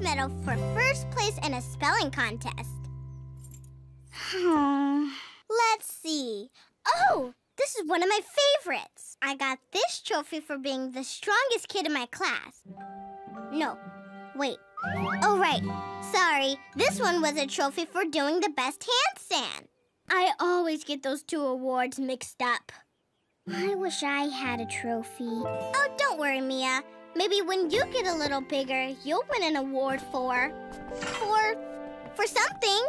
medal for first place in a spelling contest. Hmm. Let's see. Oh, this is one of my favorites. I got this trophy for being the strongest kid in my class. No, wait. Oh, right. Sorry. This one was a trophy for doing the best handstand. I always get those two awards mixed up. I wish I had a trophy. Oh, don't worry, Mia. Maybe when you get a little bigger, you'll win an award for... for... for something.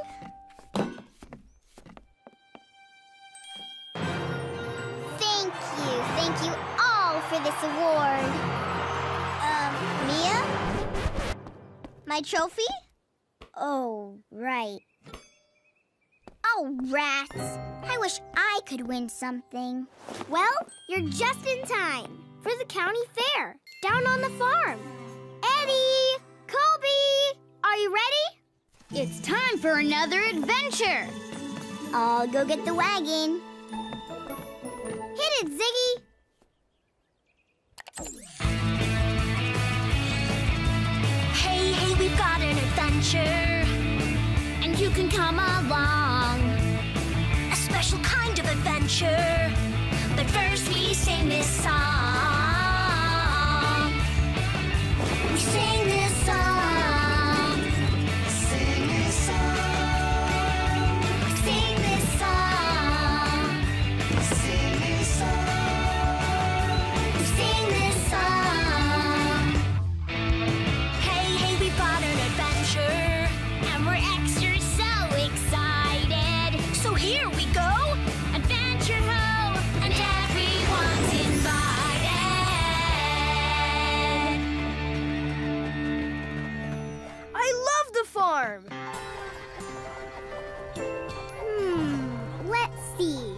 Thank you. Thank you all for this award. Um, Mia? My trophy? Oh, right. Oh, rats. I wish I could win something. Well, you're just in time for the county fair down on the farm. Eddie! Koby! Are you ready? It's time for another adventure. I'll go get the wagon. Hit it, Ziggy! Hey, hey, we've got an adventure. And you can come along. A special kind of adventure. But first we sing this song. Farm. Hmm, let's see.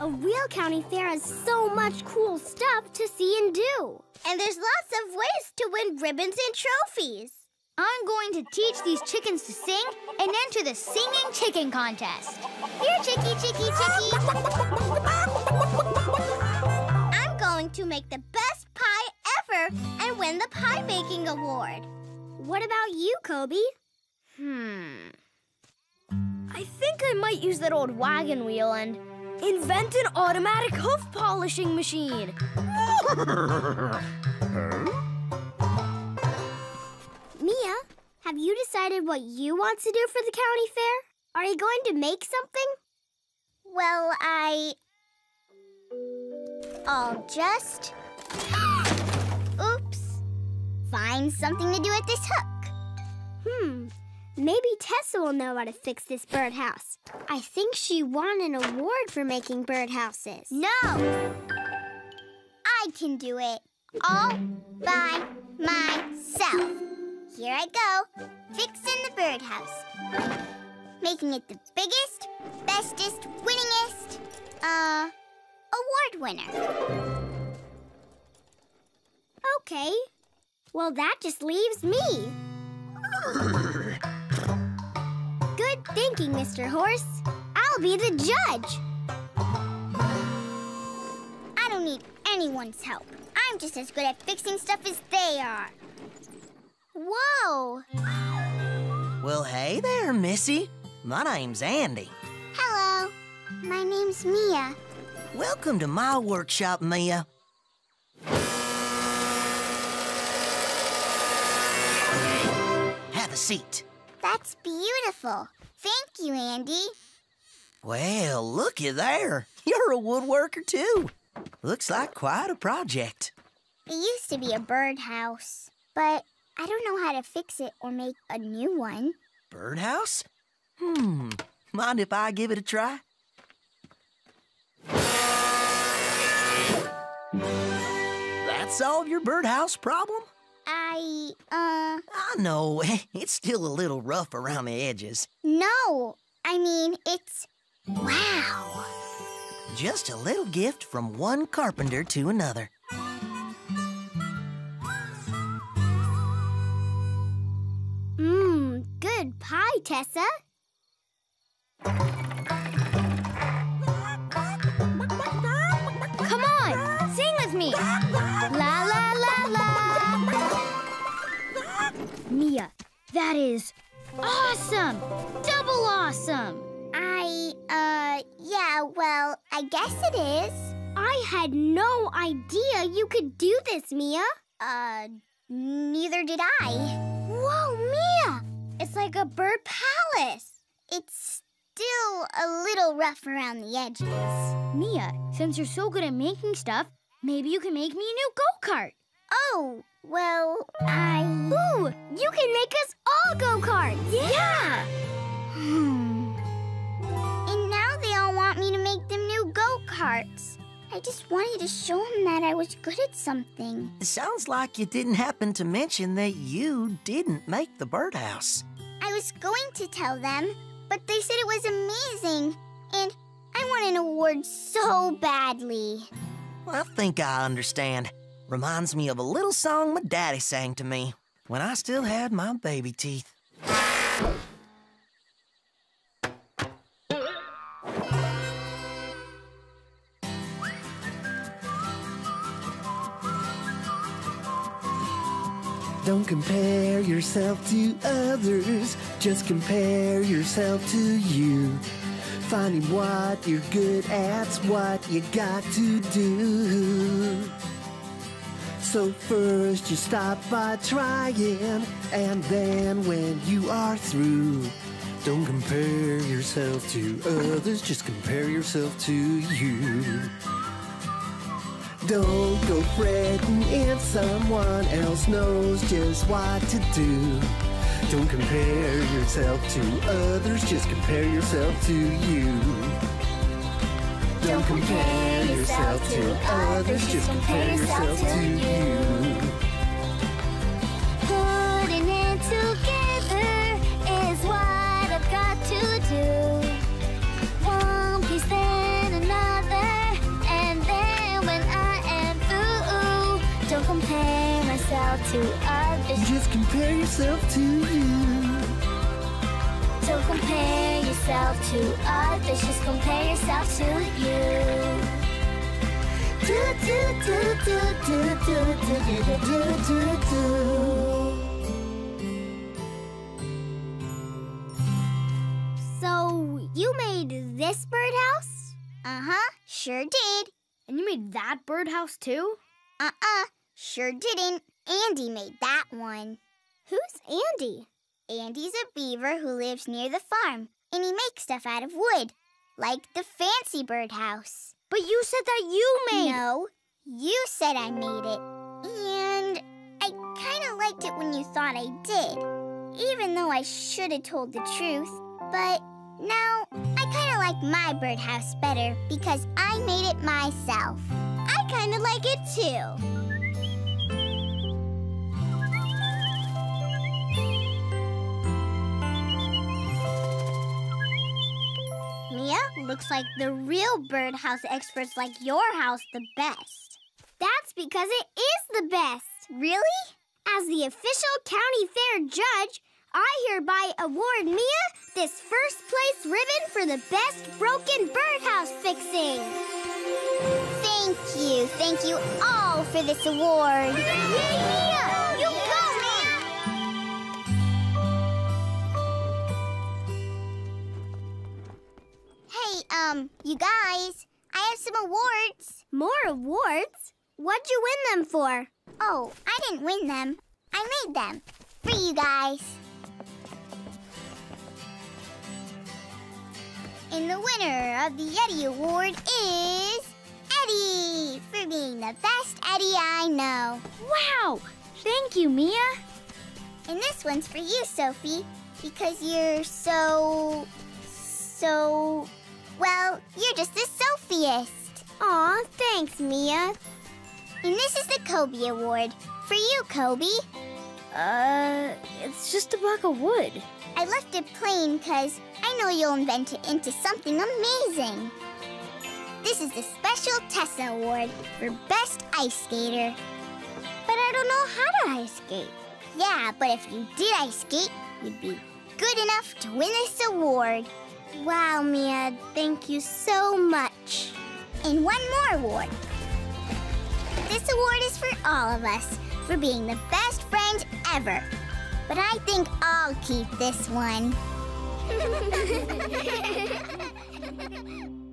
A real county fair has so much cool stuff to see and do. And there's lots of ways to win ribbons and trophies. I'm going to teach these chickens to sing and enter the singing chicken contest. Here, Chicky, Chicky, Chicky. I'm going to make the best pie ever and win the pie making award. What about you, Koby? Hmm. I think I might use that old wagon wheel and invent an automatic hoof polishing machine. Mia, have you decided what you want to do for the county fair? Are you going to make something? Well, I. I'll just. Oops. Find something to do with this hook. Hmm. Maybe Tessa will know how to fix this birdhouse. I think she won an award for making birdhouses. No! I can do it all by myself. Here I go, fixing the birdhouse. Making it the biggest, bestest, winningest, uh, award winner. Okay. Well, that just leaves me. Thinking, Mr. Horse. I'll be the judge. I don't need anyone's help. I'm just as good at fixing stuff as they are. Whoa! Well, hey there, Missy. My name's Andy. Hello. My name's Mia. Welcome to my workshop, Mia. Have a seat. That's beautiful. Thank you, Andy. Well, looky there. You're a woodworker, too. Looks like quite a project. It used to be a birdhouse, but I don't know how to fix it or make a new one. Birdhouse? Hmm. Mind if I give it a try? That solve your birdhouse problem? I, uh, I know, it's still a little rough around the edges. no. I mean, it's. Wow. Just a little gift from one carpenter to another. Mmm, good pie, Tessa. Come on, sing with me. La That is awesome! Double awesome! I, uh, yeah, well, I guess it is. I had no idea you could do this, Mia. Uh, neither did I. Whoa, Mia! It's like a bird palace. It's still a little rough around the edges. Mia, since you're so good at making stuff, maybe you can make me a new go-kart. Oh, well, I... Ooh, you can make us all go-karts! Yeah! Hmm. And now they all want me to make them new go-karts. I just wanted to show them that I was good at something. It sounds like you didn't happen to mention that you didn't make the birdhouse. I was going to tell them, but they said it was amazing. And I want an award so badly. Well, I think I understand. Reminds me of a little song my daddy sang to me when I still had my baby teeth. Don't compare yourself to others, just compare yourself to you. Finding what you're good at's what you got to do. So first you stop by trying, and then when you are through, don't compare yourself to others, just compare yourself to you. Don't go fretting if someone else knows just what to do. Don't compare yourself to others, just compare yourself to you. Don't compare yourself to others, just compare yourself to you. Putting it together is what I've got to do. One piece, then another, and then when I am through, don't compare myself to others. Just compare yourself to you. Don't compare yourself to others, just compare yourself to you. Do do do do do do do do do do do. So, you made this birdhouse? Uh-huh, sure did. And you made that birdhouse too? Uh-uh, sure didn't. Andy made that one. Who's Andy? Andy's a beaver who lives near the farm, and he makes stuff out of wood, like the fancy birdhouse. But you said that you made No, you said I made it. And I kind of liked it when you thought I did, even though I should have told the truth. But now I kind of like my birdhouse better because I made it myself. I kind of like it too. Looks like the real birdhouse experts like your house the best. That's because it is the best. Really? As the official county fair judge, I hereby award Mia this first place ribbon for the best broken birdhouse fixing. Thank you. Thank you all for this award. Yay, Mia! Um, you guys, I have some awards. More awards? What'd you win them for? Oh, I didn't win them. I made them for you guys. And the winner of the Eddie Award is Eddie for being the best Eddie I know. Wow! Thank you, Mia. And this one's for you, Sophie, because you're so. so. Well, you're just the Sophiest. Aw, thanks, Mia. And this is the Koby Award for you, Koby. Uh, it's just a block of wood. I left it plain because I know you'll invent it into something amazing. This is the Special Tessa Award for Best Ice Skater. But I don't know how to ice skate. Yeah, but if you did ice skate, you'd be good enough to win this award. Wow, Mia, thank you so much. And one more award. This award is for all of us for being the best friends ever. but I think I'll keep this one.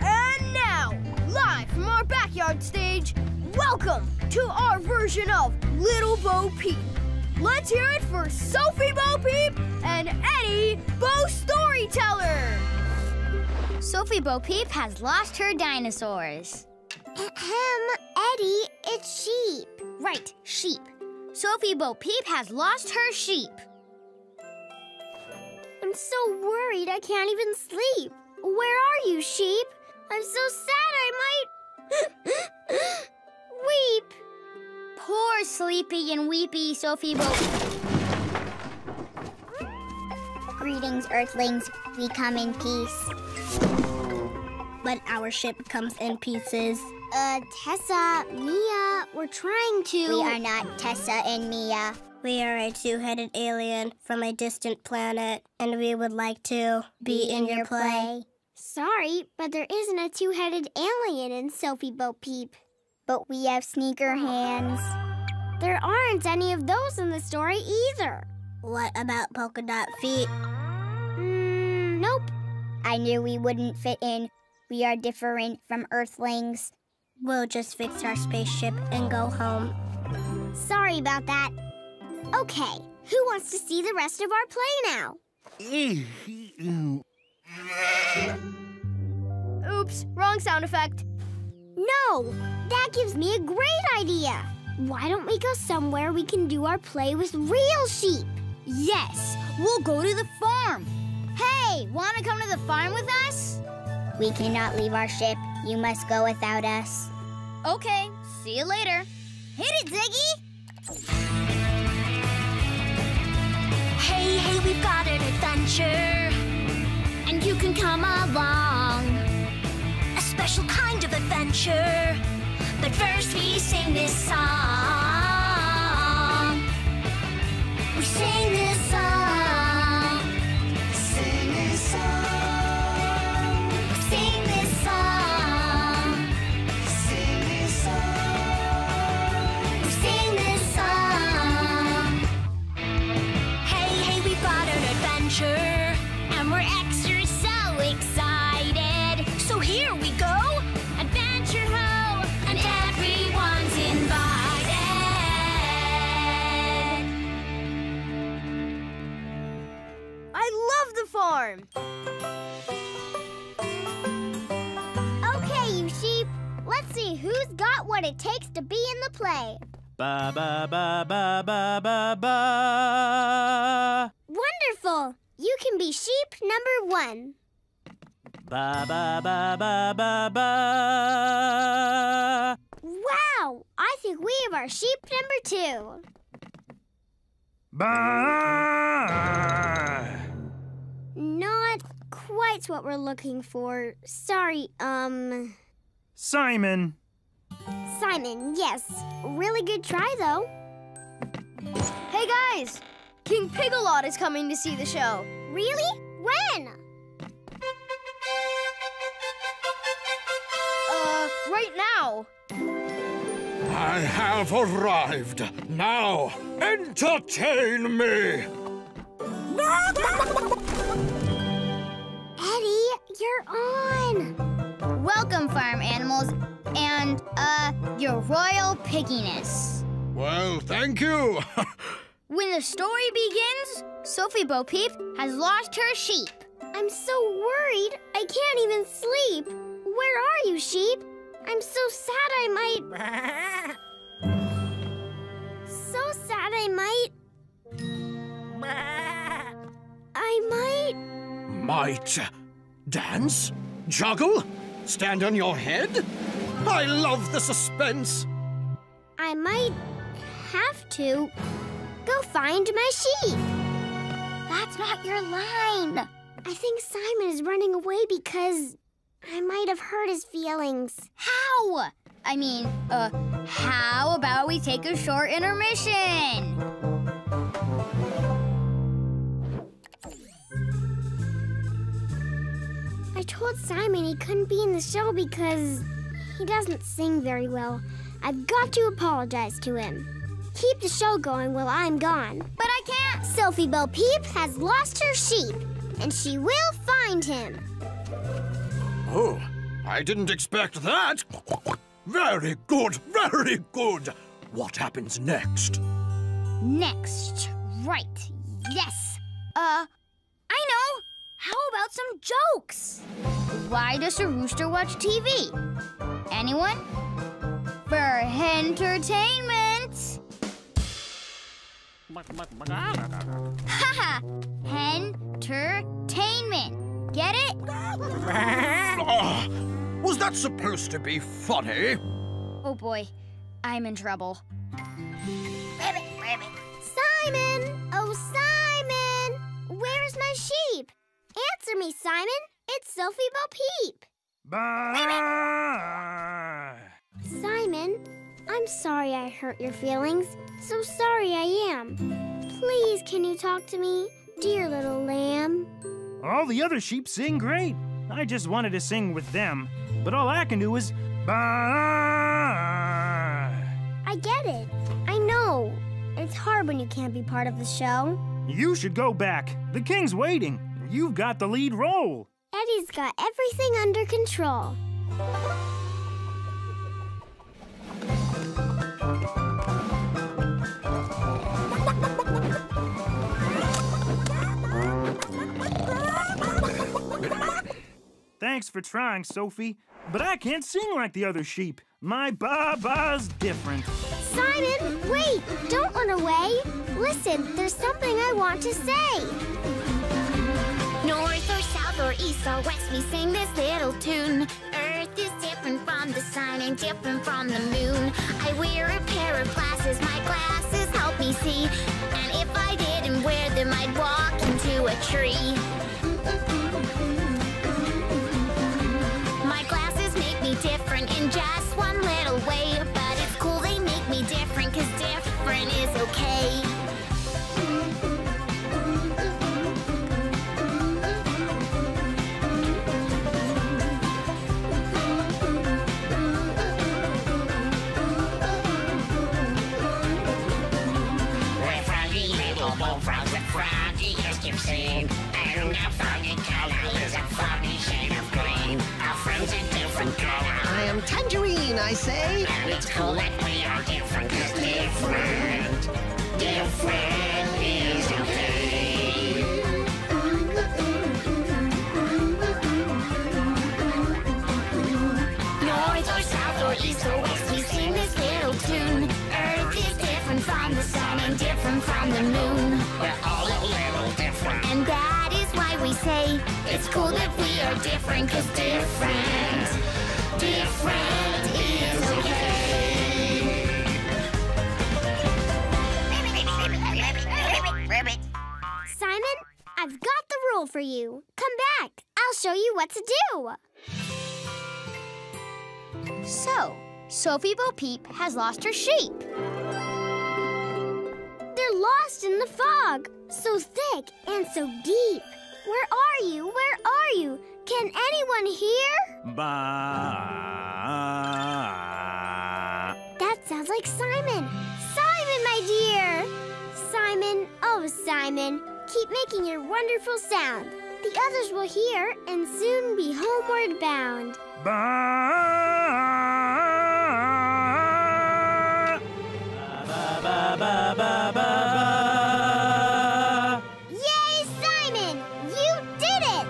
And now, live from our backyard stage, welcome to our version of Little Bo Peep. Let's hear it for Sophie Bo Peep and Eddie Bo Storyteller. Sophie Bo Peep has lost her dinosaurs. Ahem, Eddie, it's sheep. Right, sheep. Sophie Bo Peep has lost her sheep. I'm so worried I can't even sleep. Where are you, sheep? I'm so sad I might weep. Poor sleepy and weepy Sophie Bo. Greetings, Earthlings. We come in peace. But our ship comes in pieces. Uh, Tessa, Mia, we're trying to. We are not Tessa and Mia. We are a two-headed alien from a distant planet, and we would like to be, in, your play. Sorry, but there isn't a two-headed alien in Sophie Bo Peep. But we have sneaker hands. There aren't any of those in the story either. What about polka dot feet? Mm, nope. I knew we wouldn't fit in. We are different from Earthlings. We'll just fix our spaceship and go home. Sorry about that. Okay, who wants to see the rest of our play now? Oops, wrong sound effect. No, that gives me a great idea. Why don't we go somewhere we can do our play with real sheep? Yes, we'll go to the farm. Hey, want to come to the farm with us? We cannot leave our ship. You must go without us. Okay, see you later. Hit it, Ziggy! Hey, hey, we've got an adventure, and you can come along. A special kind of adventure, but first we sing this song. We sing this farm. Okay, you sheep. Let's see who's got what it takes to be in the play. Ba ba ba ba ba ba ba. Wonderful! You can be sheep number one. Ba ba ba ba ba ba. Wow! I think we have our sheep number two. Ba. Not quite what we're looking for. Sorry, um, Simon. Simon, yes. Really good try, though. Hey guys, King Pigalot is coming to see the show. Really? When? Uh, right now. I have arrived. Now, entertain me. Eddie, you're on. Welcome, farm animals, and, uh, your royal pigginess. Well, thank you. When the story begins, Sophie Bo Peep has lost her sheep. I'm so worried. I can't even sleep. Where are you, sheep? I'm so sad I might. so sad I might. I might. Might dance? Juggle? Stand on your head? I love the suspense. I might have to go find my sheep. That's not your line. I think Simon is running away because I might have hurt his feelings. How? I mean, uh, how about we take a short intermission? I told Simon he couldn't be in the show because he doesn't sing very well. I've got to apologize to him. keep the show going while I'm gone. But I can't. Sophie Bo Peep has lost her sheep, and she will find him. Oh, I didn't expect that. Very good, very good. What happens next? Next. Right. Yes. Uh. About some jokes? Why does a rooster watch TV? Anyone? For entertainment. Haha! Entertainment. Get it? Ah, was that supposed to be funny? Oh boy, I'm in trouble. Simon! Oh, Simon! Where's my sheep? Answer me, Simon. It's Sophie Bo Peep. Simon, I'm sorry I hurt your feelings. So sorry I am. Please, can you talk to me, dear little lamb? All the other sheep sing great. I just wanted to sing with them, but all I can do is bah. I get it. I know. It's hard when you can't be part of the show. You should go back. The king's waiting. You've got the lead role. Eddie's got everything under control. Thanks for trying, Sophie, but I can't sing like the other sheep. My ba-ba's different. Simon, wait! Don't run away. Listen, there's something I want to say. North or south or east or west, we sing this little tune. Earth is different from the sun and different from the moon. I wear a pair of glasses, my glasses help me see. And if I didn't wear them, I'd walk into a tree. I say. And it's cool that we are different, cause different, different is okay. North or south or east or west, we sing this little tune. Earth is different from the sun and different from the moon. We're all a little different. And that is why we say it's cool that we are different, cause different, you. Come back. I'll show you what to do. So, Sophie Bo Peep has lost her sheep. They're lost in the fog, so thick and so deep. Where are you? Where are you? Can anyone hear? Bah. That sounds like Simon. Simon, my dear. Simon, oh, Simon, keep making your wonderful sound. The others will hear and soon be homeward bound. Bah. Ba ba ba ba ba. Yay, Simon! You did it!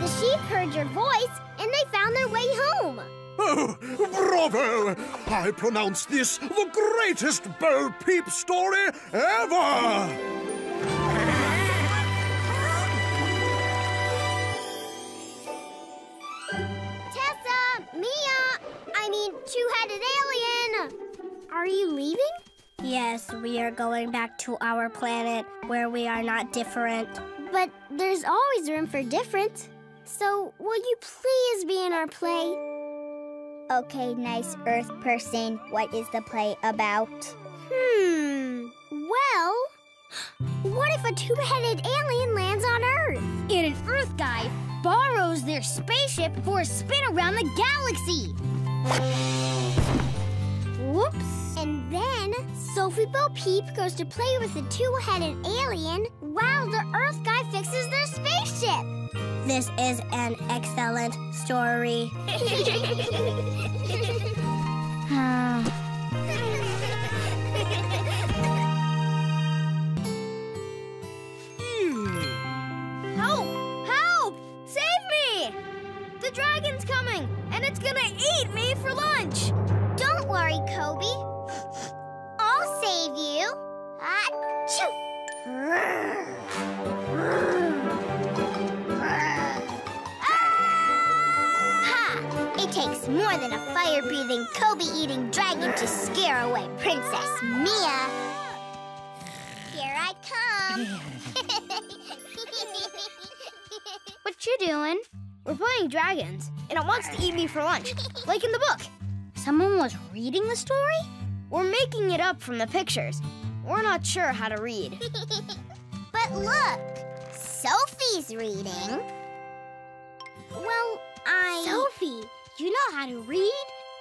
The sheep heard your voice and they found their way home. Oh, bravo! I pronounce this the greatest Bo Peep story ever! Mia, I mean, two-headed alien. Are you leaving? Yes, we are going back to our planet where we are not different. But there's always room for difference. So, will you please be in our play? Okay, nice Earth person. What is the play about? Hmm. Well, what if a two-headed alien lands on Earth? And an Earth guy borrows their spaceship for a spin around the galaxy. Whoops. And then Sophie Bo Peep goes to play with the two-headed alien while the Earth guy fixes their spaceship. This is an excellent story. Help! Help! Hmm. Oh, Dragon's coming, and it's gonna eat me for lunch. Don't worry, Koby. I'll save you. Achoo! Ha! It takes more than a fire-breathing, Koby-eating dragon to scare away Princess Mia. Here I come. What you doing? We're playing dragons, and it wants to eat me for lunch, like in the book. Someone was reading the story? We're making it up from the pictures. We're not sure how to read. But look, Sophie's reading. Well, I. Sophie, you know how to read?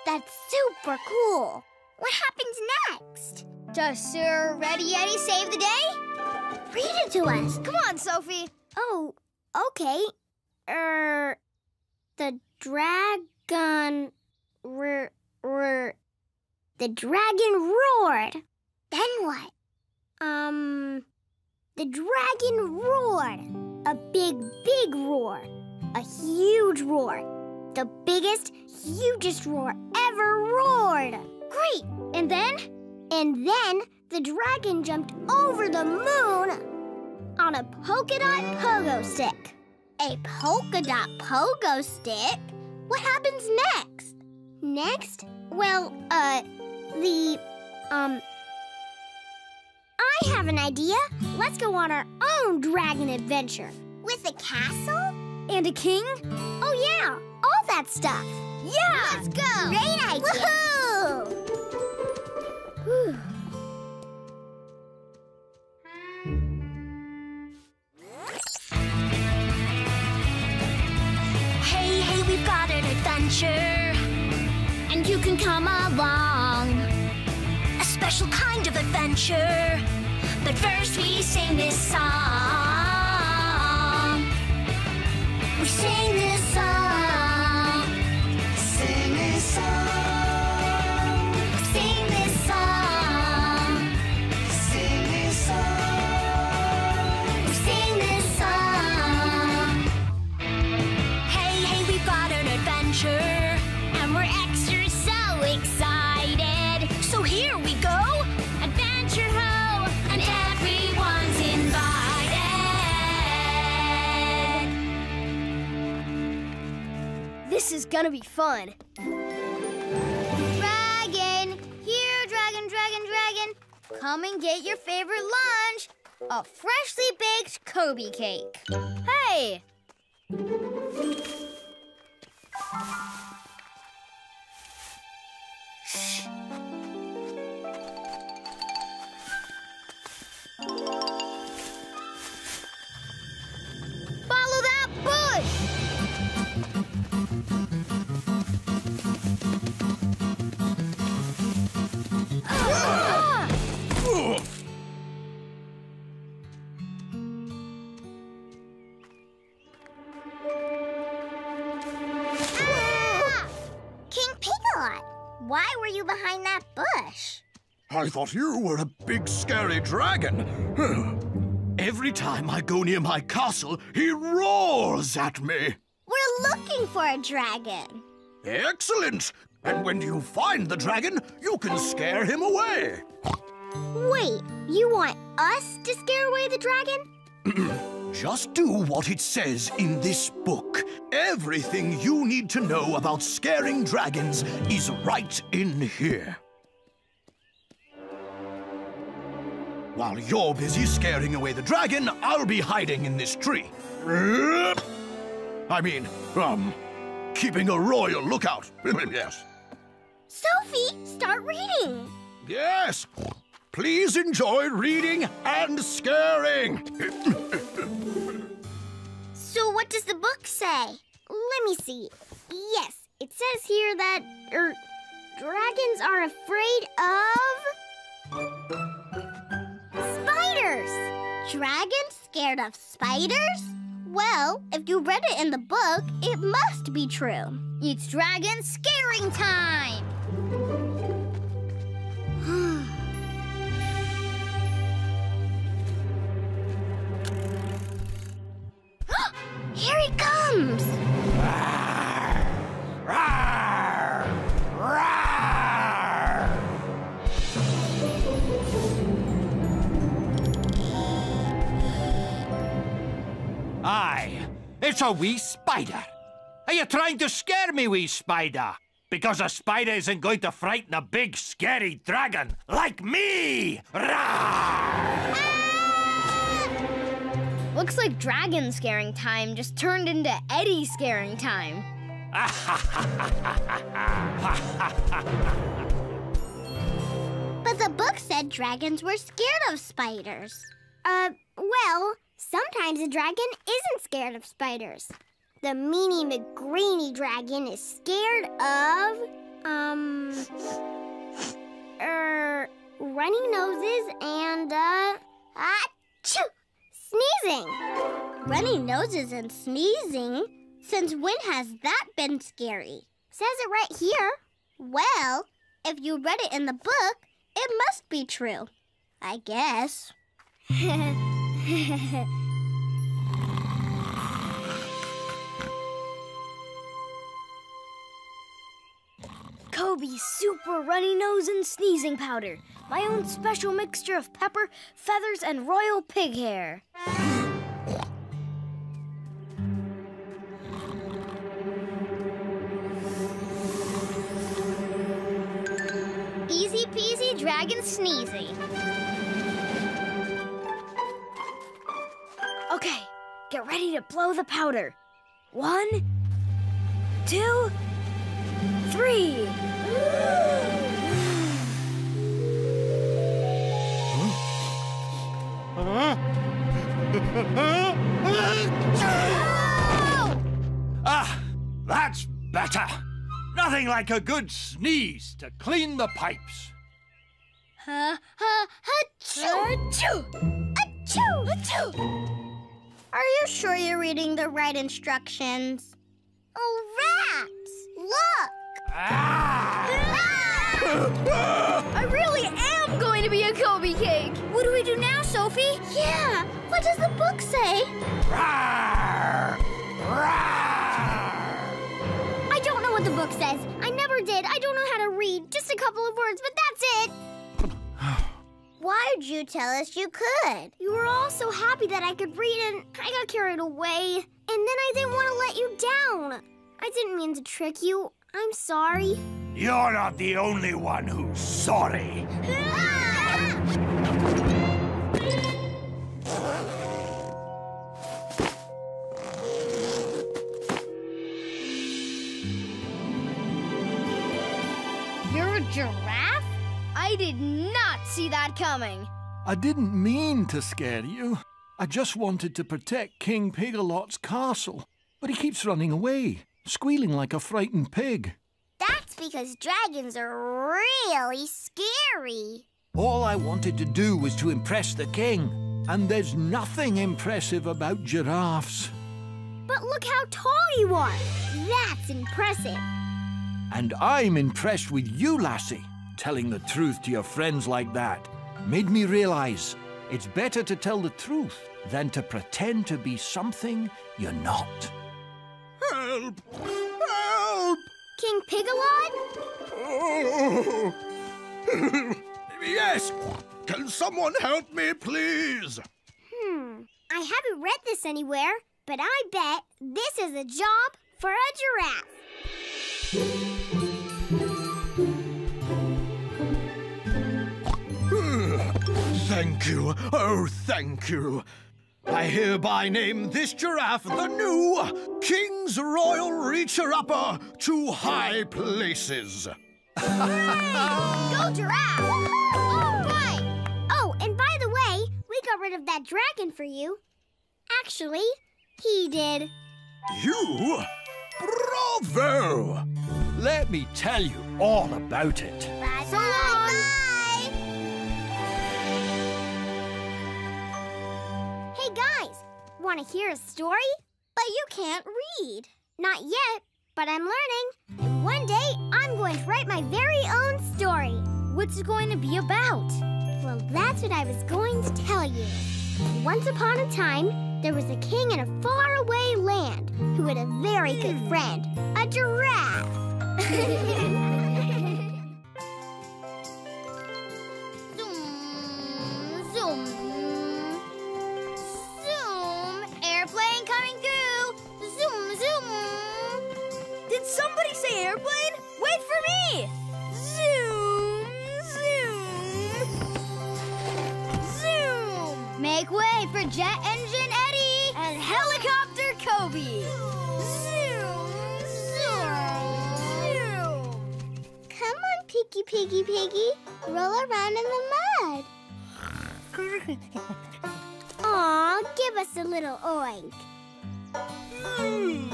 That's super cool. What happens next? Does Sir Ready Yeti save the day? Read it to us. Come on, Sophie. Oh, okay. Er, the dragon. R- r- the dragon roared. Then what? Um, the dragon roared. A big, big roar. A huge roar. The biggest, hugest roar ever roared. Great. And then? And then the dragon jumped over the moon on a polka dot pogo stick. A polka dot pogo stick? What happens next? Next? Well, uh, the, um, I have an idea. Let's go on our own dragon adventure. With a castle? And a king? Oh, yeah, all that stuff. Yeah! Let's go! Great idea! Woohoo! An adventure, and you can come along. A special kind of adventure, but first we sing this song. We sing this This is gonna be fun. Dragon! Here, dragon, dragon, dragon! Come and get your favorite lunch a freshly baked Koby cake. Hey! I thought you were a big, scary dragon. Every time I go near my castle, he roars at me. We're looking for a dragon. Excellent! And when you find the dragon, you can scare him away. Wait, you want us to scare away the dragon? Just do what it says in this book. Everything you need to know about scaring dragons is right in here. While you're busy scaring away the dragon, I'll be hiding in this tree. I mean, um, keeping a royal lookout. yes. Sophie, start reading. Yes. Please enjoy reading and scaring. So what does the book say? Let me see. Yes, it says here that er, dragons are afraid of Dragons scared of spiders? Well, if you read it in the book, it must be true. It's dragon scaring time! Here he comes! Aye, it's a wee spider. Are you trying to scare me, wee spider? Because a spider isn't going to frighten a big, scary dragon like me! Rawr! Looks like dragon scaring time just turned into Eddie scaring time. But the book said dragons were scared of spiders. Uh, well, sometimes a dragon isn't scared of spiders. The meanie McGreeny dragon is scared of, um, er, runny noses and, uh, achoo, sneezing. Runny noses and sneezing? Since when has that been scary? Says it right here. Well, if you read it in the book, it must be true. I guess. Koby's super runny nose and sneezing powder. My own special mixture of pepper, feathers, and royal pig hair. Easy peasy dragon sneezy. Get ready to blow the powder. One, two, three. Ah, that's better. Nothing like a good sneeze to clean the pipes. Ha ha ha! achoo! Achoo! Achoo! Achoo! Are you sure you're reading the right instructions? Oh, rats! Look! I really am going to be a Koby cake. What do we do now, Sophie? Yeah, what does the book say? Rawr! I don't know what the book says. I never did. I don't know how to read. Just a couple of words, but that's it. Why'd you tell us you could? You were all so happy that I could read, and I got carried away. And then I didn't want to let you down. I didn't mean to trick you. I'm sorry. You're not the only one who's sorry. You're a giraffe? I did not see that coming. I didn't mean to scare you. I just wanted to protect King Pigalot's castle. But he keeps running away, squealing like a frightened pig. That's because dragons are really scary. All I wanted to do was to impress the king. And there's nothing impressive about giraffes. But look how tall you are. That's impressive. And I'm impressed with you, lassie. Telling the truth to your friends like that made me realize it's better to tell the truth than to pretend to be something you're not. Help! Help! King Pigalot? Oh. yes! Can someone help me, please? Hmm. I haven't read this anywhere, but I bet this is a job for a giraffe. Thank you. Oh, thank you. I hereby name this giraffe the new King's Royal Reacher Upper to high places. Go giraffe! All right. Oh, and by the way, we got rid of that dragon for you. Actually, he did. You? Bravo! Let me tell you all about it. Bye, so long. Guys. Want to hear a story? But you can't read. Not yet, but I'm learning. And one day, I'm going to write my very own story. What's it going to be about? Well, that's what I was going to tell you. Once upon a time, there was a king in a faraway land who had a very good hmm. friend, a giraffe. jet engine Eddie And helicopter Koby. Zoom, zoom. Come on, Piggy Piggy Piggy. Roll around in the mud. Aw, give us a little oink. Hmm.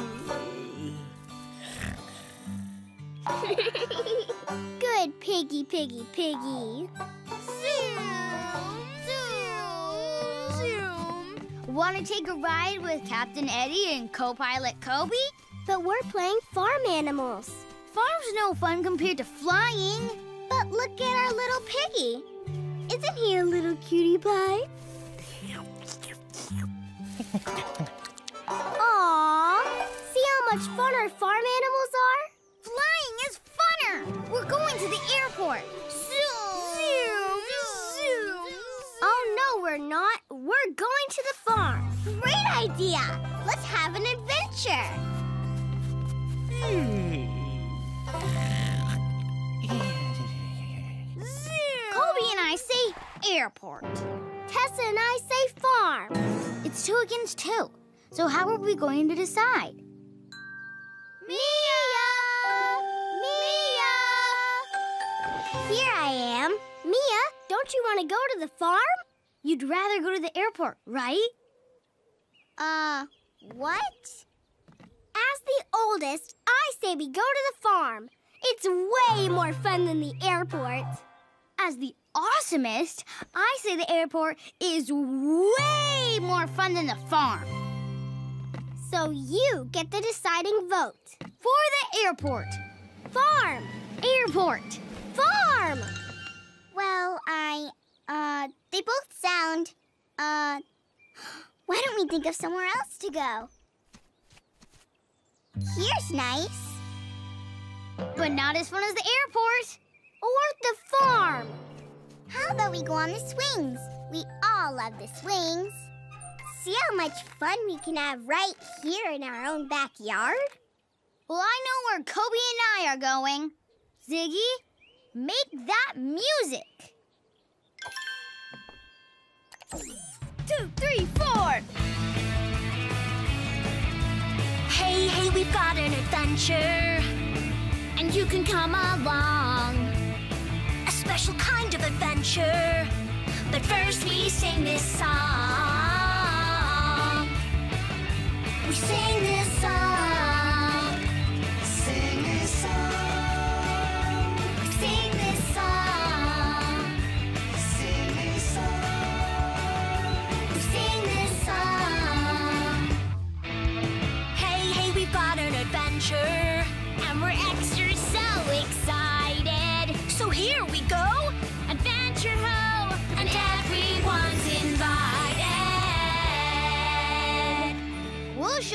Good piggy, piggy, piggy. Want to take a ride with Captain Eddie and co-pilot Koby? But we're playing farm animals. Farm's no fun compared to flying. But look at our little piggy. Isn't he a little cutie pie? Aw, see how much fun our farm animals are? Flying is funner. We're going to the airport. We're not. We're going to the farm. Great idea. Let's have an adventure. Hmm. Koby and I say airport. Tessa and I say farm. It's two against two. So how are we going to decide? Mia! Mia! Here I am. Mia, don't you want to go to the farm? You'd rather go to the airport, right? Uh, what? As the oldest, I say we go to the farm. It's way more fun than the airport. As the awesomest, I say the airport is way more fun than the farm. So you get the deciding vote. For the airport. Farm! Airport. Farm! Well, I, uh, they both sound, uh, why don't we think of somewhere else to go? Here's nice. But not as fun as the airport. Or the farm. How about we go on the swings? We all love the swings. See how much fun we can have right here in our own backyard? Well, I know where Koby and I are going. Ziggy, make that music. Two, three, four. Hey, hey, we've got an adventure, and you can come along. A special kind of adventure, but first we sing this song. We sing this song.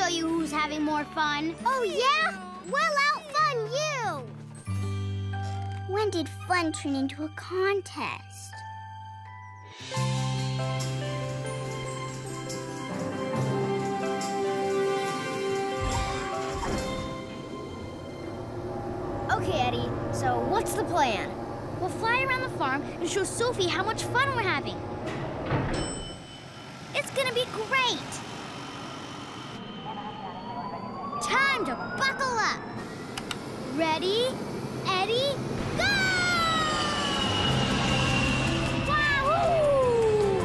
Show you who's having more fun. Oh, yeah? We'll outfun you. When did fun turn into a contest? Okay, Eddie, so what's the plan? We'll fly around the farm and show Sophie how much fun we're having. It's gonna be great! Time to buckle up! Ready, Eddie, go! Wahoo!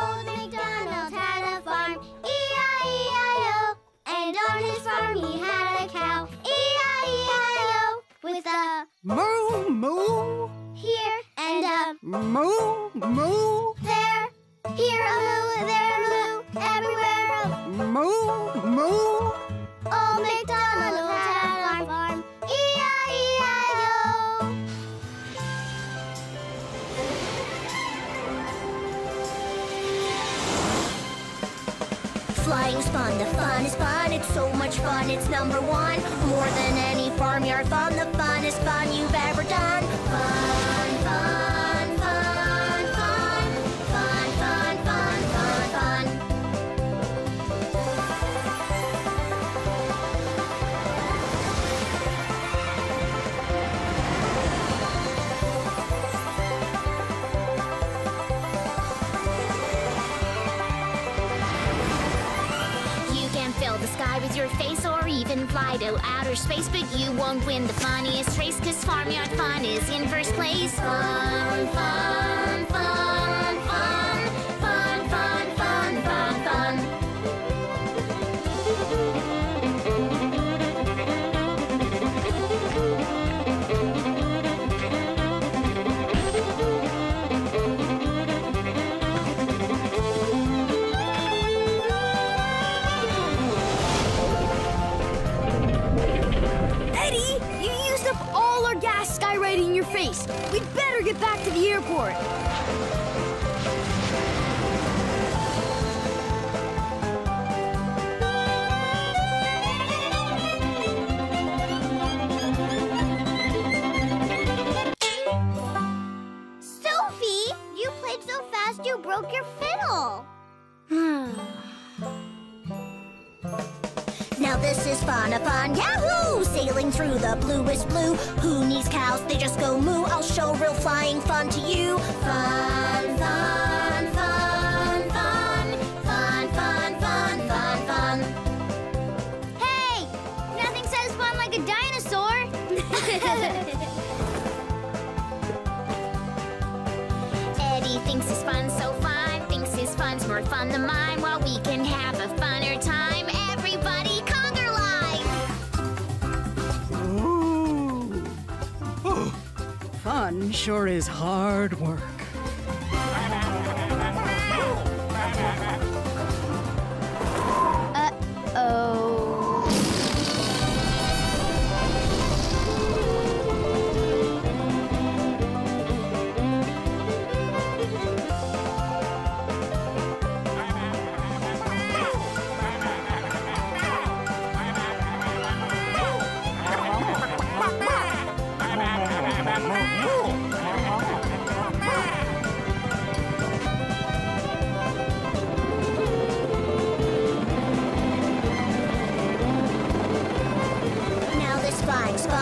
Old MacDonald had a farm, E-I-E-I-O. And on his farm he had a cow, E-I-E-I-O. With a Moo, moo. here and a Moo, moo. Fly outer space, but you won't win the funniest race, cause Farmyard Fun is in first place. Fun, fun,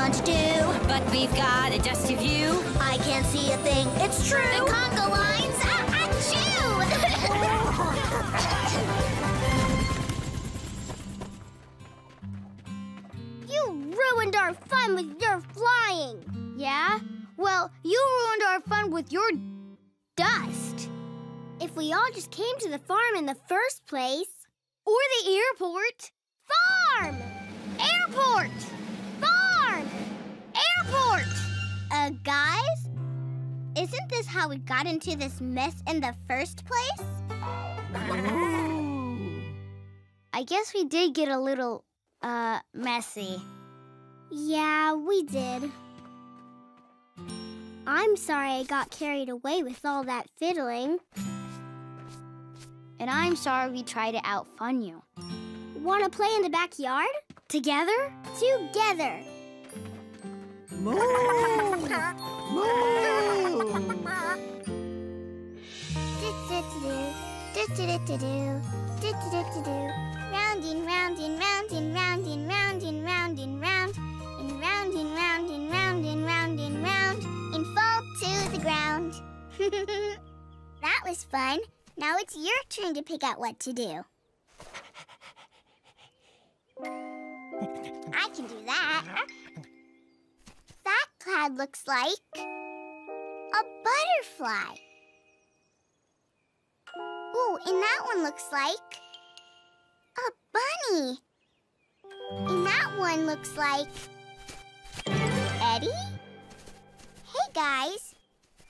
fun to do. But we've got a dusty view. I can't see a thing, it's true. The conga lines, achoo! You ruined our fun with your flying. Yeah? Well, you ruined our fun with your dust. If we all just came to the farm in the first place. Or the airport. Farm! Airport! Airport! Uh, guys? Isn't this how we got into this mess in the first place? I guess we did get a little, uh, messy. Yeah, we did. I'm sorry I got carried away with all that fiddling. And I'm sorry we tried to outfun you. Want to play in the backyard? Together? Together. Round and round and round and round and round and round and round and round and round and round and round and round and fall to the ground. that was fun. Now it's your turn to pick out what to do. I can do that. Cloud looks like a butterfly. Ooh, and that one looks like a bunny. And that one looks like Eddie? Hey guys,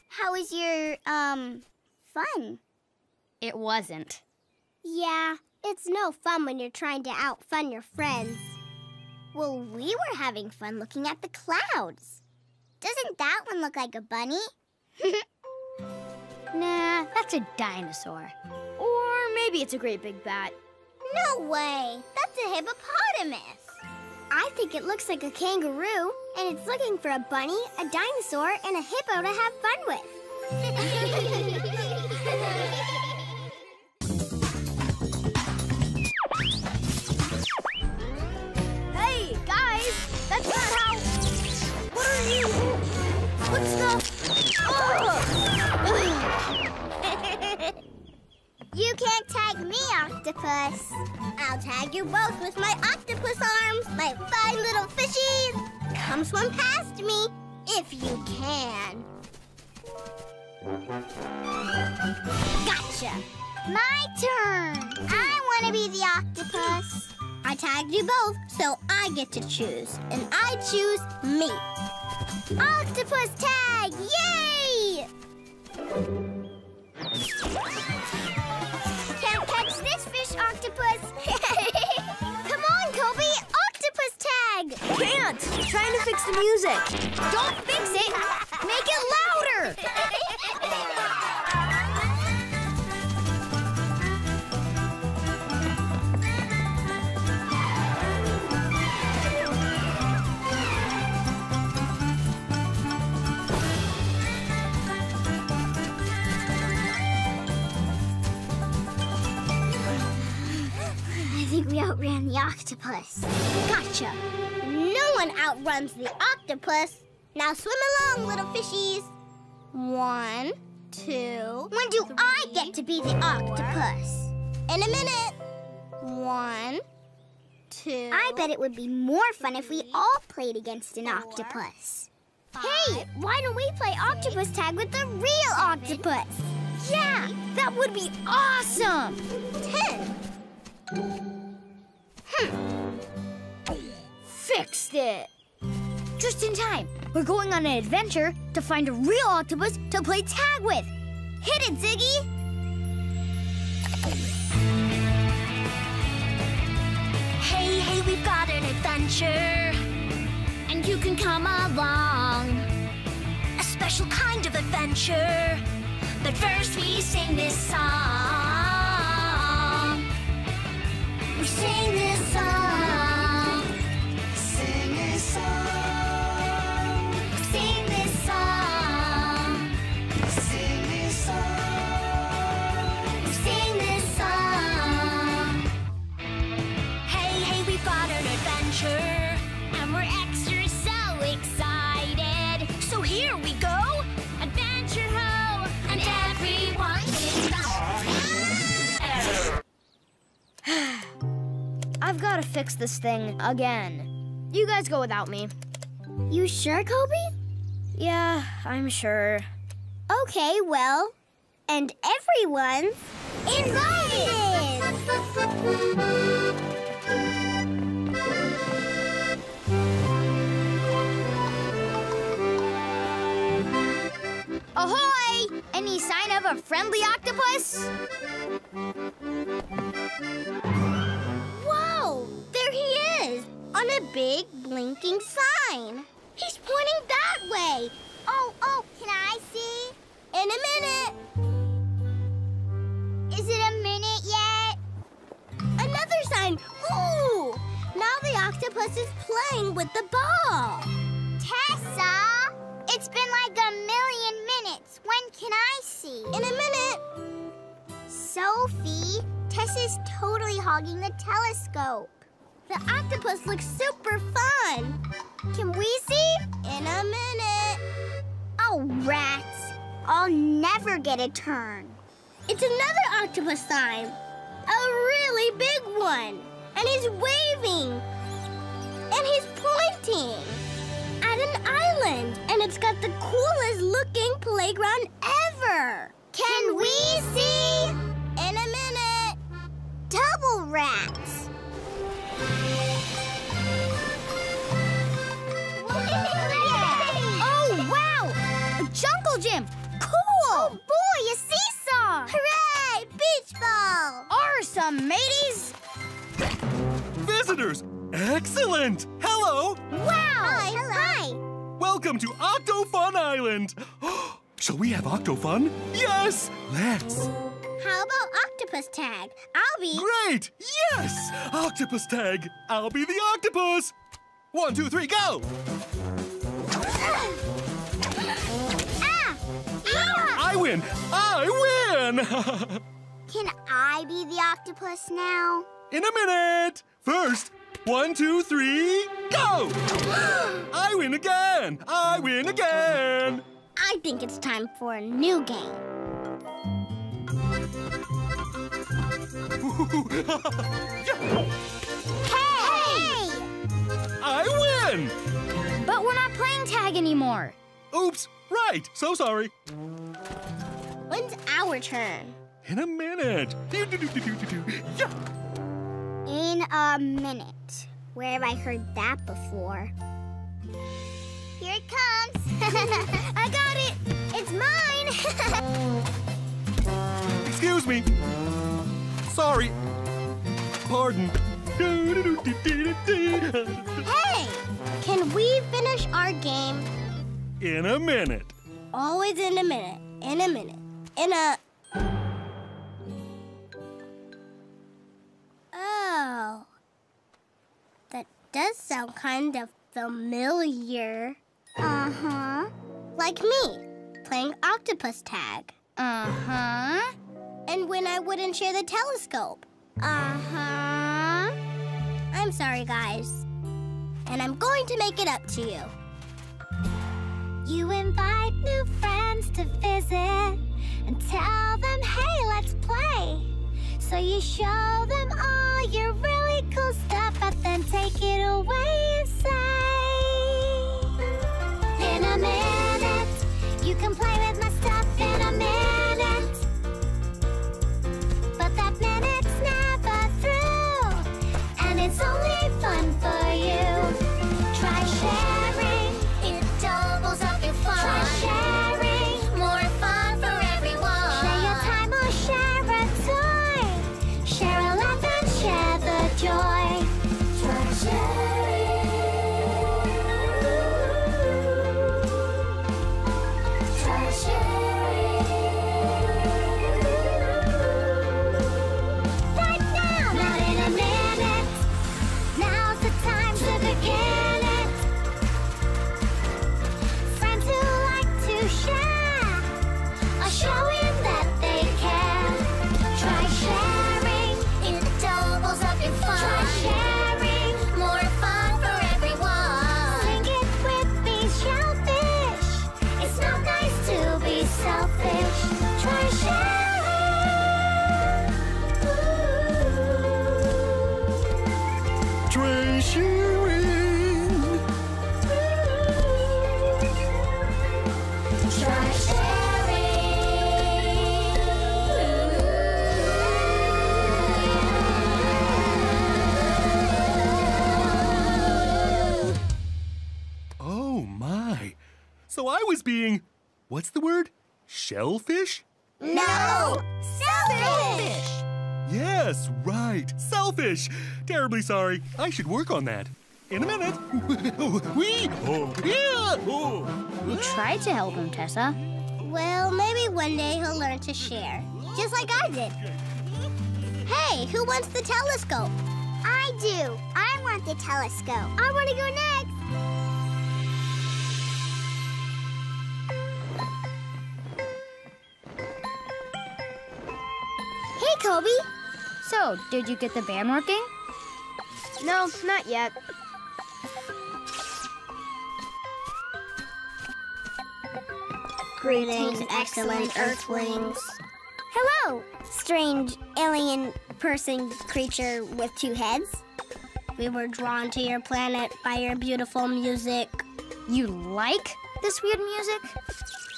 how was your, um, fun? It wasn't. Yeah, it's no fun when you're trying to outfun your friends. Well, we were having fun looking at the clouds. Doesn't that one look like a bunny? Nah, that's a dinosaur. Or maybe it's a great big bat. No way. That's a hippopotamus. I think it looks like a kangaroo, and it's looking for a bunny, a dinosaur, and a hippo to have fun with. octopus. I'll tag you both with my octopus arms, my fine little fishies. Come swim past me, if you can. Gotcha. My turn. I want to be the octopus. I tagged you both, so I get to choose. And I choose me. Octopus tag! Yay! Can't! Trying to fix the music. Don't fix it. Make it louder. Outran the octopus. Gotcha. No one outruns the octopus. Now swim along, little fishies. One, two. When do I get to be the octopus? In a minute. One, two. I bet it would be more fun if we all played against an octopus. Hey, why don't we play octopus tag with the real octopus? Yeah, that would be awesome! Ten. Fixed it! Just in time. We're going on an adventure to find a real octopus to play tag with. Hit it, Ziggy! Hey, hey, we've got an adventure, and you can come along. A special kind of adventure. But first, we sing this song. Sing this song. I've got to fix this thing again. You guys go without me. You sure, Koby? Yeah, I'm sure. Okay, well, and everyone's invited! Ahoy! Any sign of a friendly octopus? On a big blinking sign. He's pointing that way. Oh, oh, can I see? In a minute. Is it a minute yet? Another sign. Ooh! Now the octopus is playing with the ball. Tessa! It's been like a million minutes. When can I see? In a minute. Sophie, Tessa's totally hogging the telescope. The octopus looks super fun. Can we see? In a minute. Oh, rats. I'll never get a turn. It's another octopus sign. A really big one. And he's waving. And he's pointing at an island. And it's got the coolest looking playground ever. Can we see? In a minute. Double rats oh, wow! Jungle gym! Cool! Oh, boy, a seesaw! Hooray! Beach ball! Are some mateys! Visitors! Excellent! Hello! Wow! Hi! Hi! Welcome to Octofun Island! Shall we have Octofun? Yes! Let's! How about octopus tag? I'll be. Great! Yes! Octopus tag! I'll be the octopus! One, two, three, go! Ah! I win! I win! Can I be the octopus now? In a minute! First, one, two, three, go! I win again! I win again! I think it's time for a new game. Hey! I win! But we're not playing tag anymore. Oops, right, so sorry. When's our turn? In a minute. In a minute. Where have I heard that before? Here it comes. I got it. It's mine. Excuse me. Sorry. Pardon. Hey! Can we finish our game? In a minute. Always in a minute. In a minute. In a. Oh. That does sound kind of familiar. uh huh. Like me, playing octopus tag. Uh huh. And when I wouldn't share the telescope. Uh huh. I'm sorry, guys. And I'm going to make it up to you. You invite new friends to visit and tell them, hey, let's play. So you show them all your really cool stuff, but then take it away and say, In a minute, you can play with my stuff What's the word? Shellfish? No! Selfish! Yes, right. Selfish. Terribly sorry. I should work on that. In a minute. Wee! Oh, yeah! Oh. We tried to help him, Tessa. Well, maybe one day he'll learn to share, just like I did. Hey, who wants the telescope? I do. I want the telescope. I want to go next. Hey, Koby. So, did you get the band working? No, not yet. Greetings, excellent Earthlings. Hello, strange alien person creature with two heads. We were drawn to your planet by your beautiful music. You like this weird music?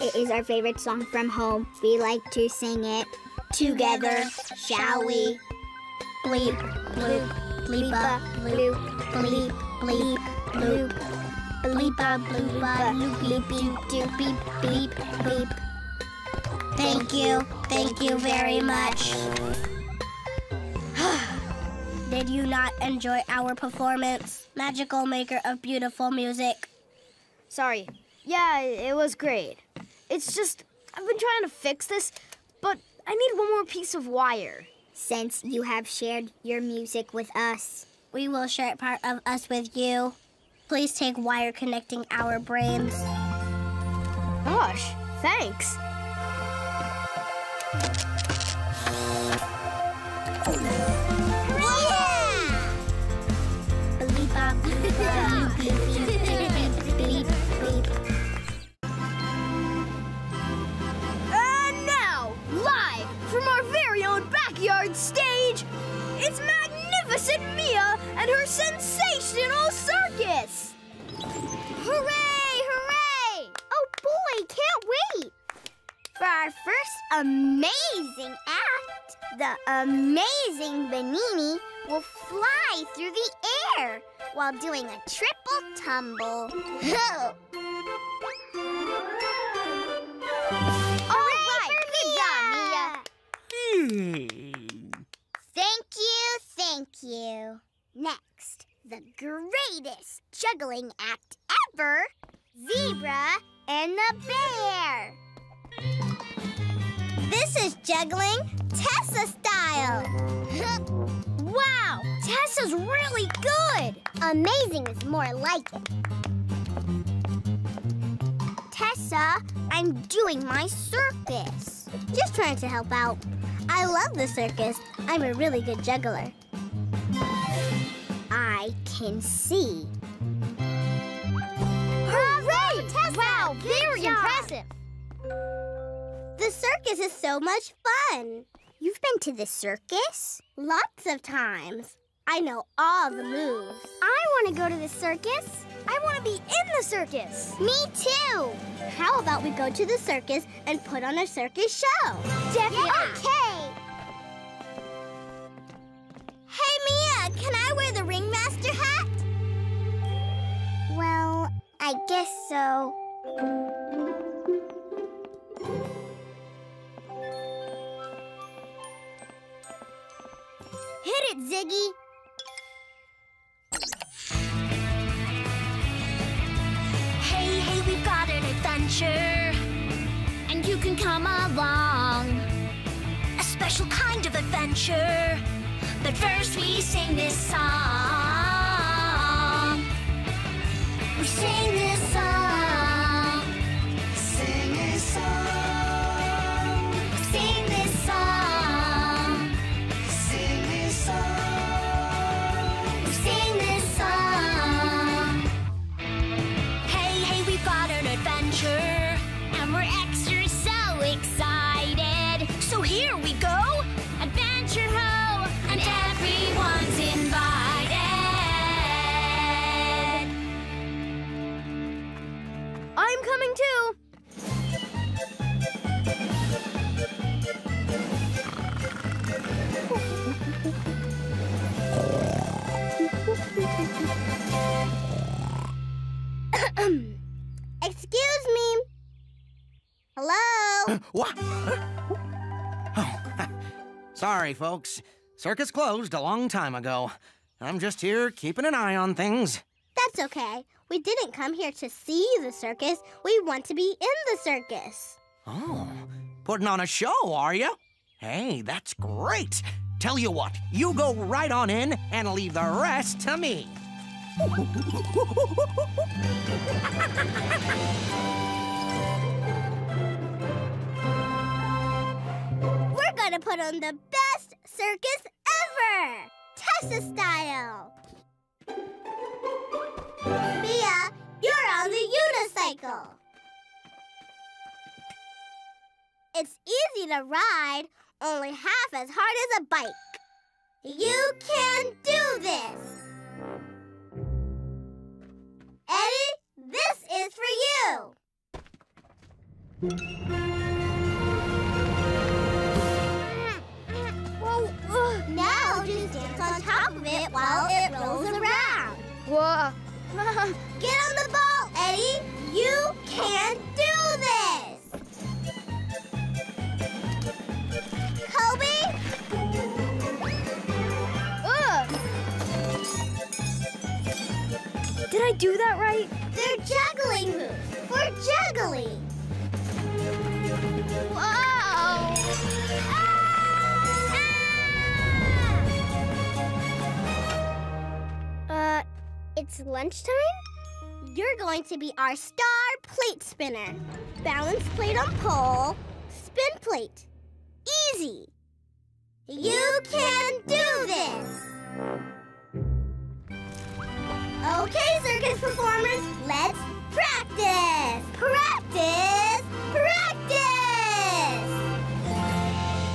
It is our favorite song from home. We like to sing it together, shall we? Bleep, bloop, bleepa, bloop, bleep, bleep, bloop. Bleepa, bloopa, loop, loop, doop, doop, beep, beep. Thank you. Thank you very much. Did you not enjoy our performance? Magical maker of beautiful music. Sorry. Yeah, it was great. It's just, I've been trying to fix this, but I need one more piece of wire. Since you have shared your music with us, we will share part of us with you. Please take wire connecting our brains. Gosh, thanks. Magnificent Mia and her sensational circus! Hooray! Hooray! Oh boy, can't wait! For our first amazing act, the amazing Benini will fly through the air while doing a triple tumble. All right, good job, Mia. Thank you, thank you. Next, the greatest juggling act ever, Zebra and the Bear. This is juggling Tessa style. wow, Tessa's really good. Amazing is more like it. Tessa, I'm doing my circus. Just trying to help out. I love the circus. I'm a really good juggler. I can see. Hooray! Wow, very job. impressive. The circus is so much fun. You've been to the circus? Lots of times. I know all the moves. I want to go to the circus. I want to be in the circus. Me too. How about we go to the circus and put on a circus show? Definitely. Okay. Hey, Mia, can I wear the ringmaster I guess so. Hit it, Ziggy. Hey, hey, we've got an adventure, and you can come along. A special kind of adventure, but first we sing this song. We sing What? Oh, sorry, folks. Circus closed a long time ago. I'm just here keeping an eye on things. That's okay. We didn't come here to see the circus. We want to be in the circus. Oh, putting on a show, are you? Hey, that's great. Tell you what, you go right on in and leave the rest to me. gonna put on the best circus ever! Tessa style! Mia, you're on the unicycle! It's easy to ride, only half as hard as a bike. You can do this! Eddie, this is for you! it while it rolls around. Whoa. Get on the ball, Eddie. You can do this. Koby? Ugh. Did I do that right? They're juggling moves. We're juggling. Wow. Uh, it's lunchtime? You're going to be our star plate spinner. Balance plate on pole, spin plate. Easy. You can do this. Okay, circus performers, let's practice. Practice, practice.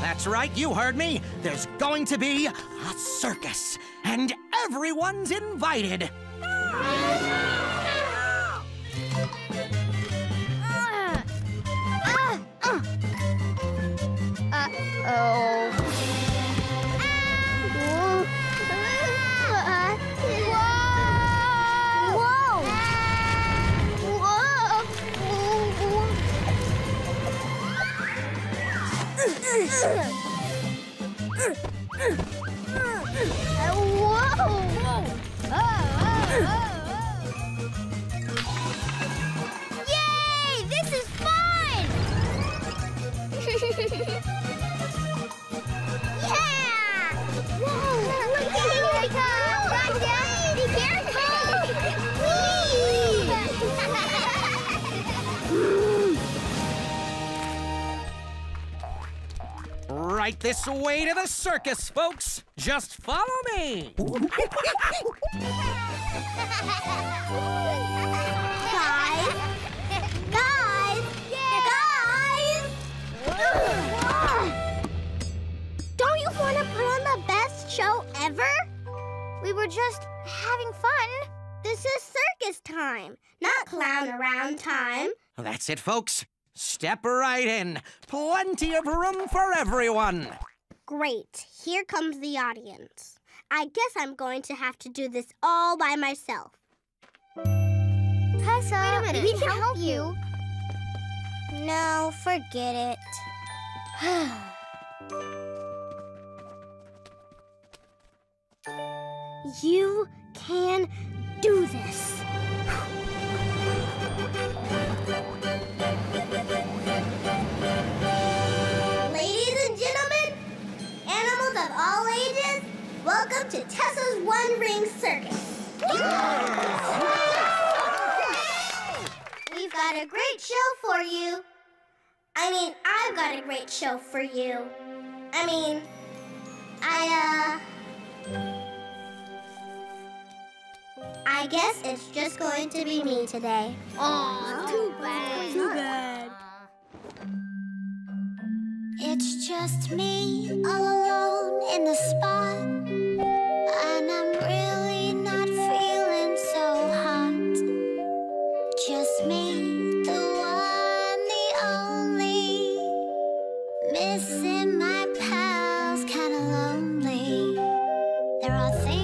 That's right, you heard me. There's going to be a circus, and everyone's invited. Ah! This way to the circus, folks. Just follow me. Guys! Guys! Guys! Don't you want to put on the best show ever? We were just having fun. This is circus time, not clown around time. That's it, folks. Step right in. Plenty of room for everyone. Great. Here comes the audience. I guess I'm going to have to do this all by myself. Tessa, Wait a minute. we can help you. No, forget it. you can do this. Of all ages, welcome to Tessa's One Ring Circus. We've got a great show for you. I mean, I've got a great show for you. I mean, I, uh. I guess it's just going to be me today. Aw, too bad. Too bad. It's just me all alone in the spot. And I'm really not feeling so hot. Just me, the one, the only. Missing my pals, kinda lonely. There are things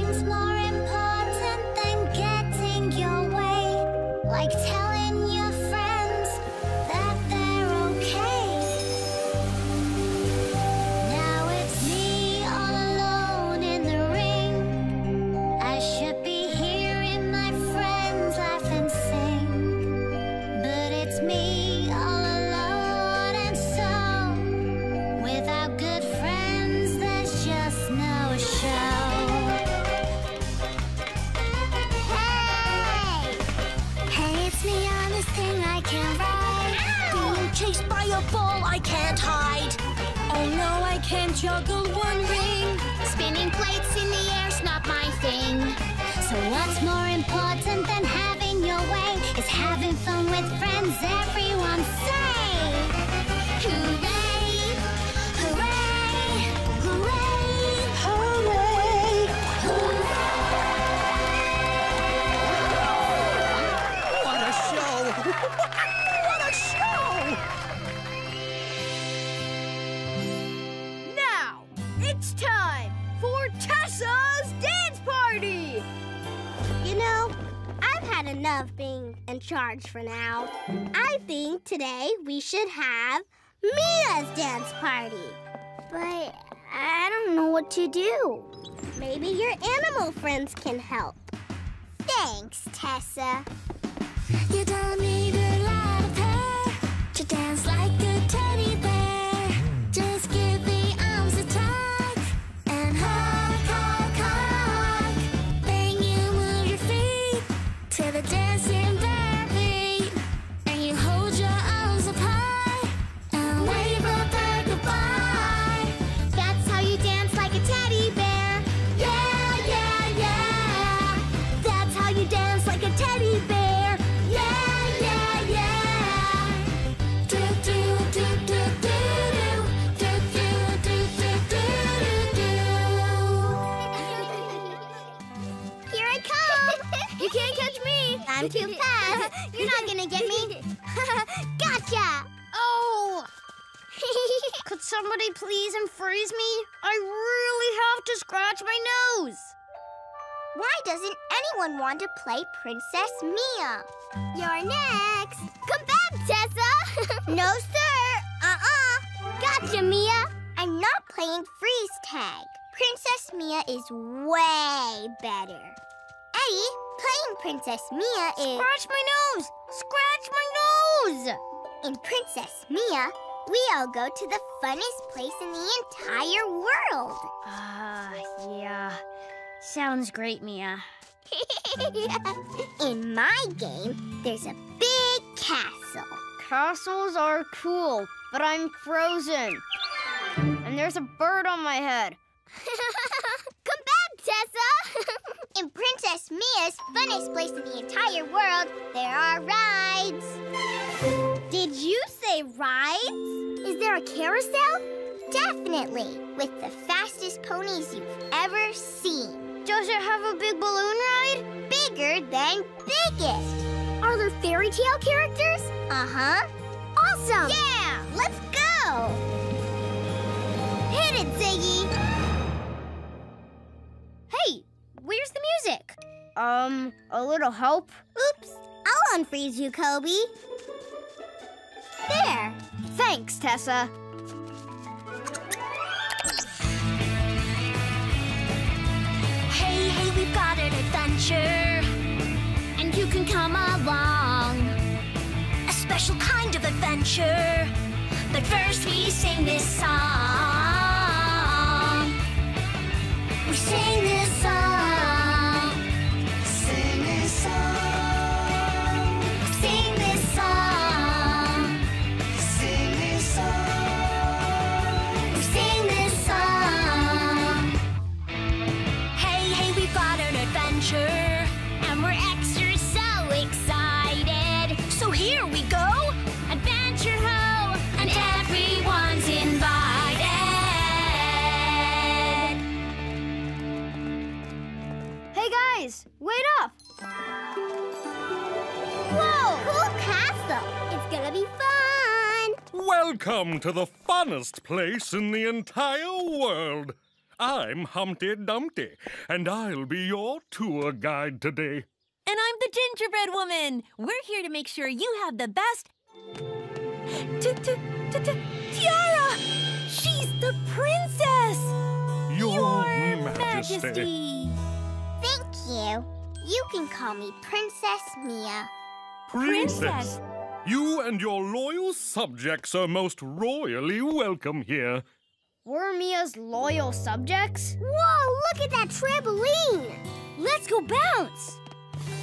for now. I think today we should have Mia's dance party. But I don't know what to do. Maybe your animal friends can help. Thanks, Tessa. I'm too fast. You're not gonna get me. gotcha. Oh! Could somebody please unfreeze me? I really have to scratch my nose. Why doesn't anyone want to play Princess Mia? You're next. Come back, Tessa. no, sir. Uh-uh. Gotcha, Mia. I'm not playing freeze tag. Princess Mia is way better. Eddie, playing Princess Mia is... Scratch my nose! Scratch my nose! In Princess Mia, we all go to the funnest place in the entire world. Ah, yeah. Sounds great, Mia. in my game, there's a big castle. Castles are cool, but I'm frozen. And there's a bird on my head. Come back, Tessa! In Princess Mia's funnest place in the entire world, there are rides. Did you say rides? Is there a carousel? Definitely, with the fastest ponies you've ever seen. Does it have a big balloon ride? Bigger than biggest. Are there fairy tale characters? Uh-huh. Awesome! Yeah! Let's go! Hit it, Ziggy! Where's the music? Um, a little help? Oops, I'll unfreeze you, Koby. There. Thanks, Tessa. Hey, hey, we've got an adventure, and you can come along. A special kind of adventure, but first we sing this song. Wait up! Whoa! Cool castle! It's gonna be fun! Welcome to the funnest place in the entire world. I'm Humpty Dumpty, and I'll be your tour guide today. And I'm the gingerbread woman. We're here to make sure you have the best. T- t- t- t- Tiara! She's the princess! Your, Majesty. Thank you. You can call me Princess Mia. Princess. You and your loyal subjects are most royally welcome here. We're Mia's loyal subjects? Whoa, look at that trampoline! Let's go bounce!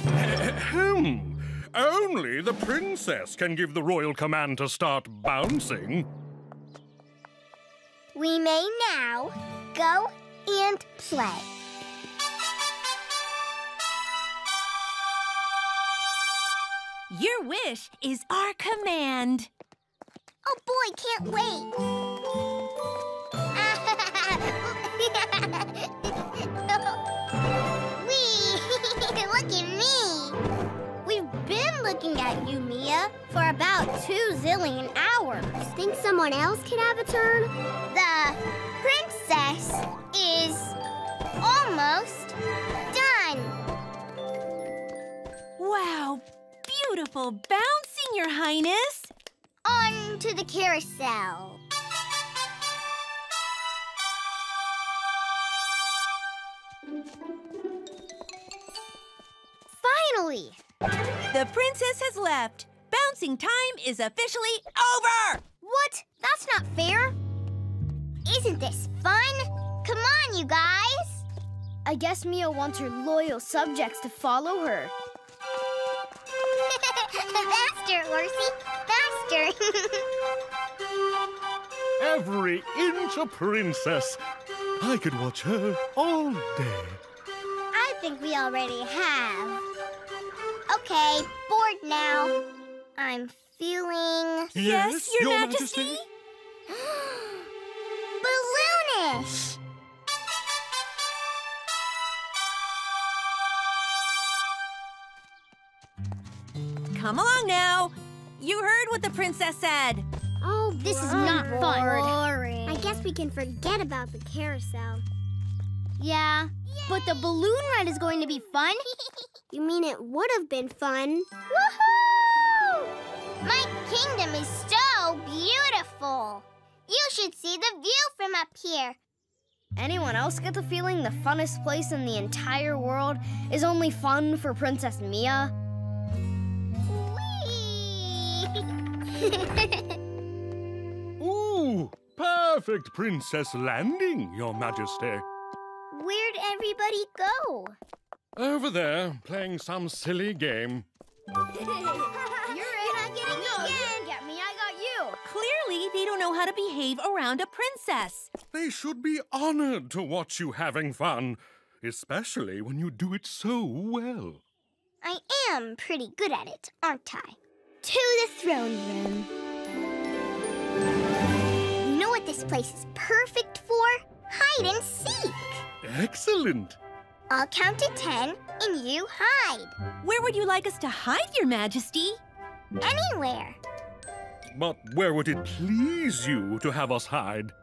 Ahem. Only the princess can give the royal command to start bouncing. We may now go and play. Your wish is our command. Oh boy, can't wait. Wee! Look at me. We've been looking at you, Mia, for about two zillion hours. Think someone else can have a turn? The princess is almost done. Wow, beautiful bouncing, Your Highness. On to the carousel. Finally! The princess has left. Bouncing time is officially over! What? That's not fair. Isn't this fun? Come on, you guys! I guess Mia wants her loyal subjects to follow her. Faster, Horsey! Faster! Every inch a princess. I could watch her all day. I think we already have. Okay, bored now. I'm feeling... Yes, Your Your Majesty? Majesty? Balloonish! Come along now. You heard what the princess said. Oh, this is not fun. Boring. I guess we can forget about the carousel. Yeah, but the balloon ride is going to be fun. you mean it would have been fun? Woohoo! My kingdom is so beautiful. You should see the view from up here. Anyone else get the feeling the funnest place in the entire world is only fun for Princess Mia? Ooh, perfect princess landing, Your Majesty. Where'd everybody go? Over there, playing some silly game. You're it. I'm getting no, you didn't get me. I got you. Clearly, they don't know how to behave around a princess. They should be honored to watch you having fun, especially when you do it so well. I am pretty good at it, aren't I? To the throne room. You know what this place is perfect for? Hide and seek. Excellent. I'll count to ten, and you hide. Where would you like us to hide, Your Majesty? Anywhere. But where would it please you to have us hide?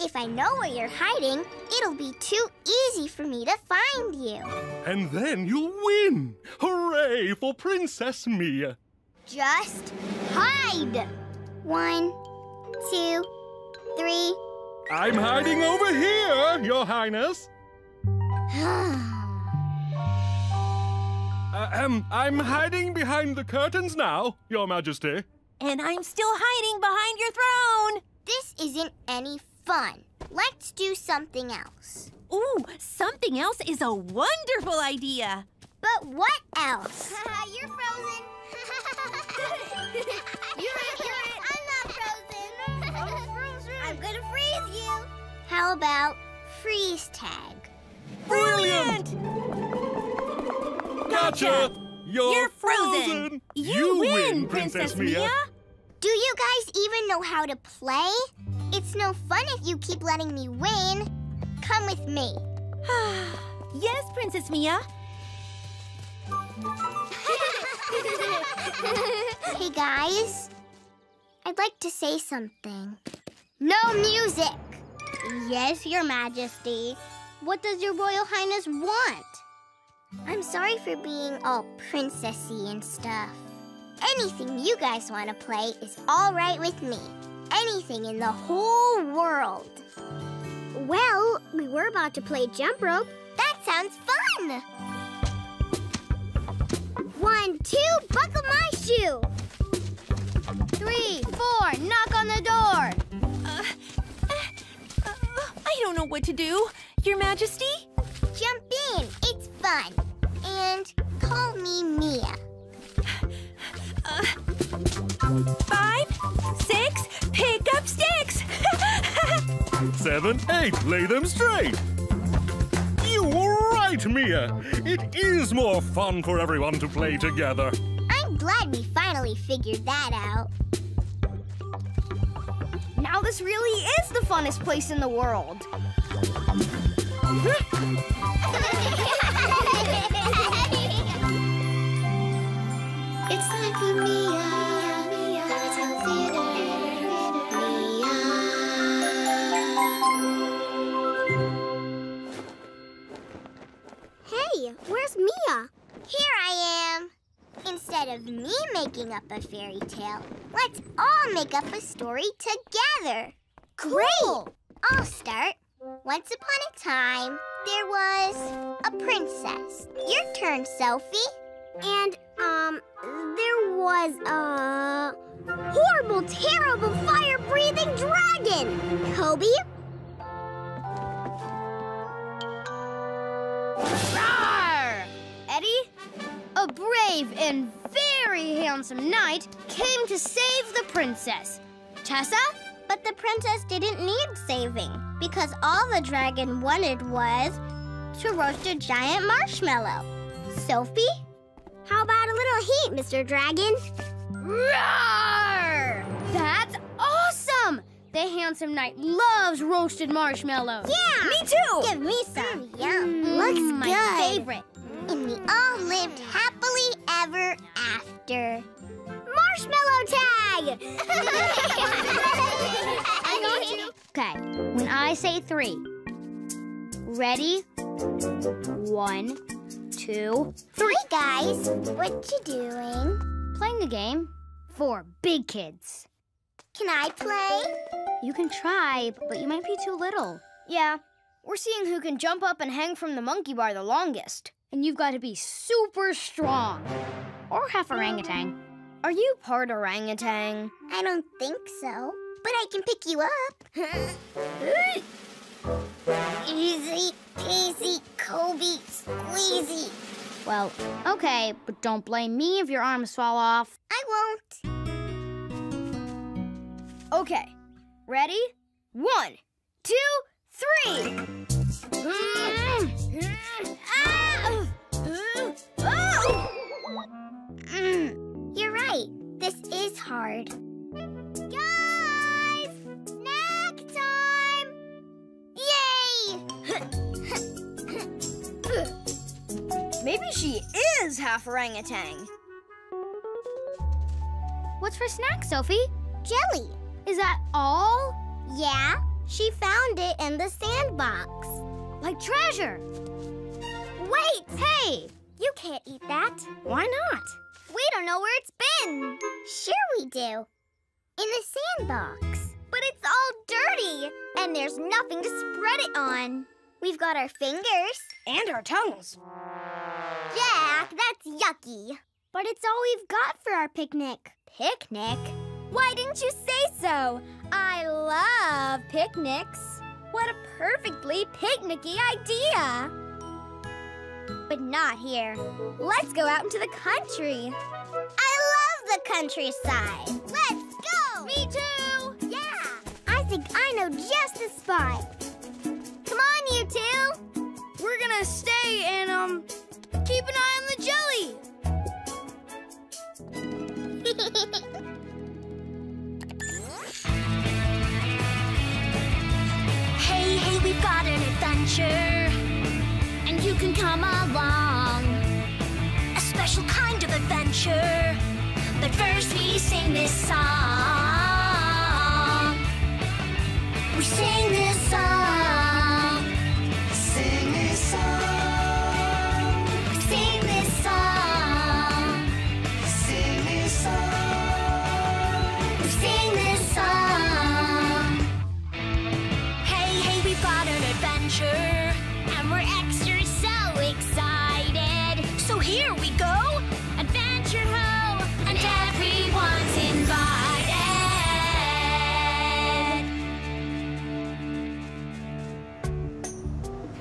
If I know where you're hiding, it'll be too easy for me to find you. And then you'll win! Hooray for Princess Mia! Just hide! One, two, three. I'm hiding over here, Your Highness. uh, um, I'm hiding behind the curtains now, Your Majesty. And I'm still hiding behind your throne. This isn't any fun. Let's do something else. Ooh, something else is a wonderful idea. But what else? You're frozen. You're it, you're it. I'm not frozen. I'm frozen. I'm gonna freeze you. How about freeze tag? Brilliant! Gotcha! You're, You're frozen. frozen. You, win, Princess Mia. Do you guys even know how to play? It's no fun if you keep letting me win. Come with me. yes, Princess Mia. hey, guys. I'd like to say something. No music! Yes, Your Majesty. What does Your Royal Highness want? I'm sorry for being all princessy and stuff. Anything you guys want to play is all right with me. Anything in the whole world. Well, we were about to play jump rope. That sounds fun! One, two, buckle my shoe. Three, four, knock on the door. Uh, uh, I don't know what to do, Your Majesty. Jump in, it's fun. And call me Mia. Uh, five, six, pick up sticks. Seven, eight, lay them straight. You were right, Mia. It is more fun for everyone to play together. I'm glad we finally figured that out. Now this really is the funnest place in the world. it's time for Mia. Hey, where's Mia? Here I am. Instead of me making up a fairy tale, let's all make up a story together. Great! I'll start. Once upon a time, there was a princess. Your turn, Sophie. And, um, there was a horrible, terrible fire-breathing dragon. Koby? Rawr! Eddie, a brave and very handsome knight came to save the princess. Tessa? But the princess didn't need saving because all the dragon wanted was to roast a giant marshmallow. Sophie? How about a little heat, Mr. Dragon? Rawr! That's! The handsome knight loves roasted marshmallows. Yeah! Me too! Give me some. Yum. Mm, Looks my good. favorite. And we all lived happily ever after. Marshmallow tag! I got you. Okay, when I say three. Ready? One, two, three. Hey guys, what you doing? Playing a game for big kids. Can I play? You can try, but you might be too little. Yeah, we're seeing who can jump up and hang from the monkey bar the longest. And you've got to be super strong. Or half orangutan. Are you part orangutan? I don't think so, but I can pick you up. Easy peasy, Koby squeezy. Well, okay, but don't blame me if your arms fall off. I won't. Okay, ready? One, two, three. Mm, you're right. This is hard. Guys! Snack time! Yay! Maybe she is half orangutan. What's for snack, Sophie? Jelly. Is that all? Yeah, she found it in the sandbox. Like treasure. Wait! Hey! You can't eat that. Why not? We don't know where it's been. Sure we do. In the sandbox. But it's all dirty, and there's nothing to spread it on. We've got our fingers. And our tongues. Jack, that's yucky. But it's all we've got for our picnic. Picnic? Why didn't you say so? I love picnics. What a perfectly picnicky idea. But not here. Let's go out into the country. I love the countryside. Let's go! Me too! Yeah! I think I know just the spot. Come on, you two! We're gonna stay and, um, keep an eye on the jelly. got an adventure, and you can come along. A special kind of adventure, but first we sing this song. We sing this song. Here we go, Adventure Ho, and everyone's invited.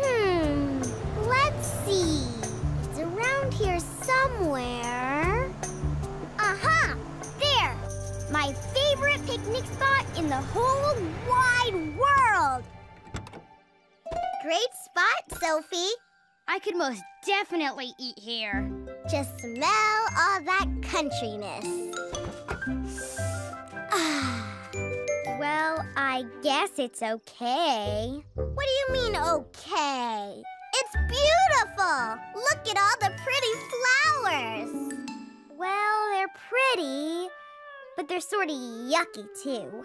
Hmm, let's see. It's around here somewhere. Aha! There! My favorite picnic spot in the whole wide world. Great spot, Sophie. I could most definitely eat here. Just smell all that countryness. Well, I guess it's okay. What do you mean, okay? It's beautiful. Look at all the pretty flowers. Well, they're pretty, but they're sort of yucky too.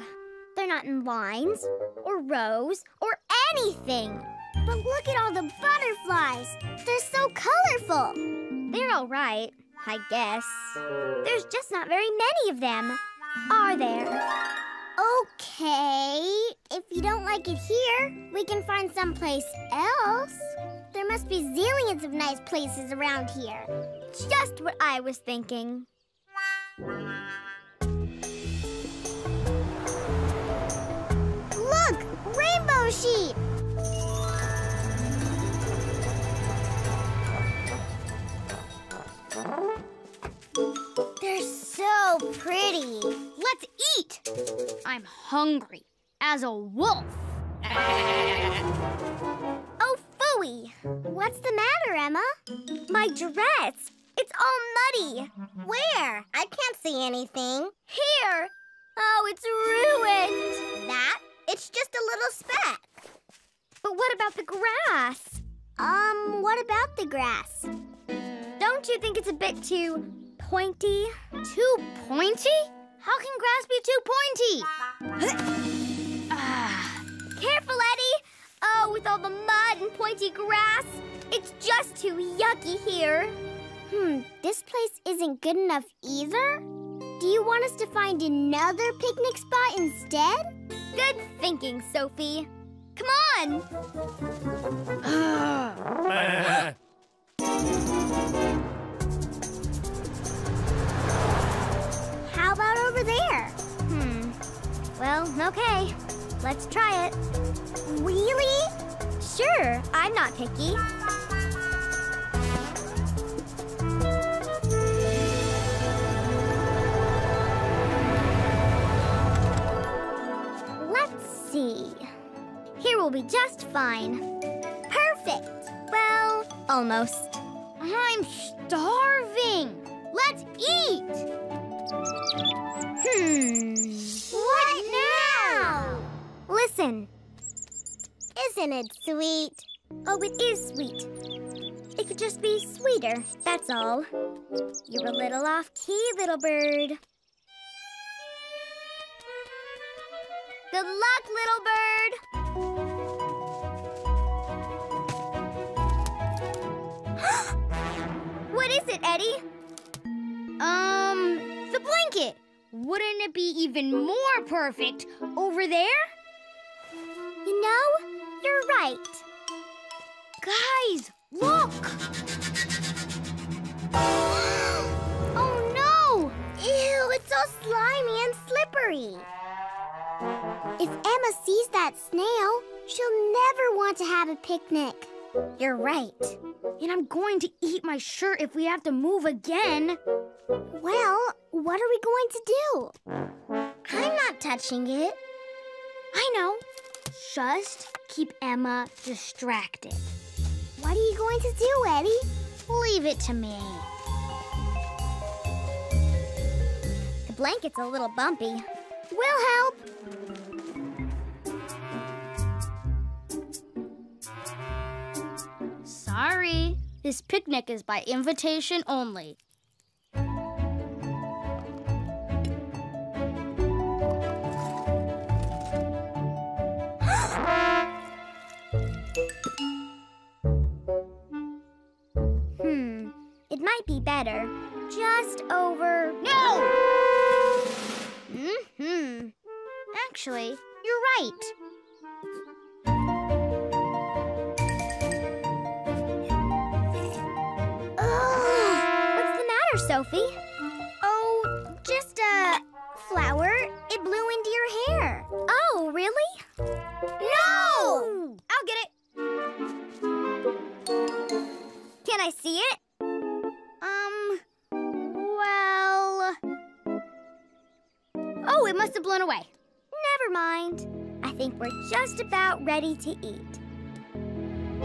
They're not in lines or rows or anything. But look at all the butterflies. They're so colorful. They're all right, I guess. There's just not very many of them, are there? Okay. If you don't like it here, we can find someplace else. There must be zillions of nice places around here. Just what I was thinking. Look! Rainbow sheep! They're so pretty. Let's eat! I'm hungry. As a wolf. Oh, phooey! What's the matter, Emma? My dress. It's all muddy. Where? I can't see anything. Here. Oh, it's ruined. That? It's just a little speck. But what about the grass? Um, what about the grass? Don't you think it's a bit too pointy? Too pointy? How can grass be too pointy? ah. Careful, Eddie! Oh, with all the mud and pointy grass, it's just too yucky here. Hmm, this place isn't good enough either. Do you want us to find another picnic spot instead? Good thinking, Sophie. Come on! How Well, okay. Let's try it. Really? Sure, I'm not picky. Let's see. Here will be just fine. Perfect. Well, almost. I'm starving. Let's eat. Hmm. Listen. Isn't it sweet? Oh, it is sweet. It could just be sweeter, that's all. You're a little off key, little bird. Good luck, little bird. what is it, Eddie? Um, the blanket. Wouldn't it be even more perfect over there? You know, you're right. Guys, look! oh no! Ew, it's so slimy and slippery. If Emma sees that snail, she'll never want to have a picnic. You're right. And I'm going to eat my shirt if we have to move again. Well, what are we going to do? I'm not touching it. I know. Just keep Emma distracted. What are you going to do, Eddie? Leave it to me. The blanket's a little bumpy. We'll help. Sorry. This picnic is by invitation only. It might be better. Just over. No! Mm-hmm. Actually, you're right. What's the matter, Sophie? Oh, just a flower. Just about ready to eat.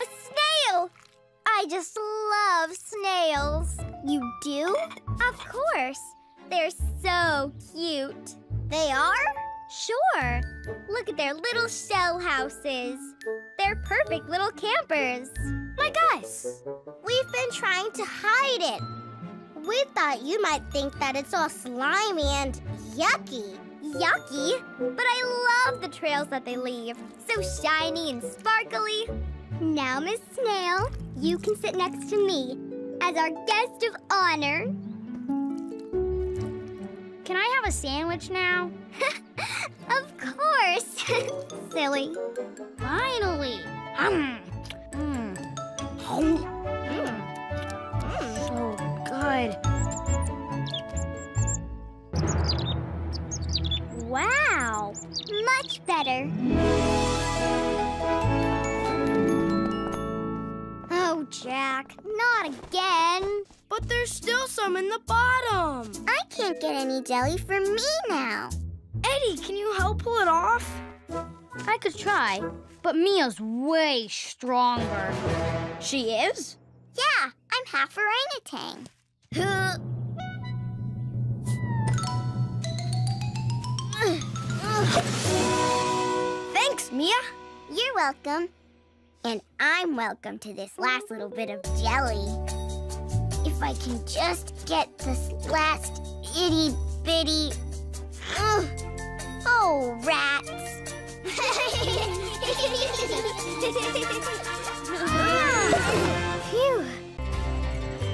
A snail! I just love snails. You do? Of course. They're so cute. They are? Sure. Look at their little shell houses. They're perfect little campers. Like us. We've been trying to hide it. We thought you might think that it's all slimy and yucky. Yucky? But I love the trails that they leave. So shiny and sparkly. Now, Miss Snail, you can sit next to me as our guest of honor. Can I have a sandwich now? of course. Silly. Finally. Mm. Mm. Mm. So good. Wow, much better. Oh, Jack, not again. But there's still some in the bottom. I can't get any jelly for me now. Eddie, can you help pull it off? I could try, but Mia's way stronger. She is? Yeah, I'm half orangutan. Thanks, Mia. You're welcome. And I'm welcome to this last little bit of jelly. If I can just get this last itty bitty. Ugh. Oh, rats. Phew.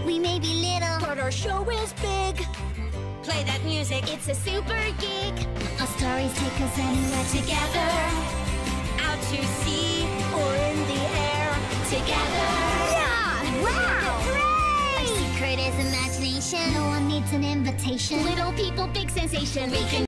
We may be little, But our show is big. Play that music. it's a super gig. Stories take us anywhere together. Out to sea or in the air together. Yeah! Wow! Our secret is imagination. No one needs an invitation. Little people, big sensation. We can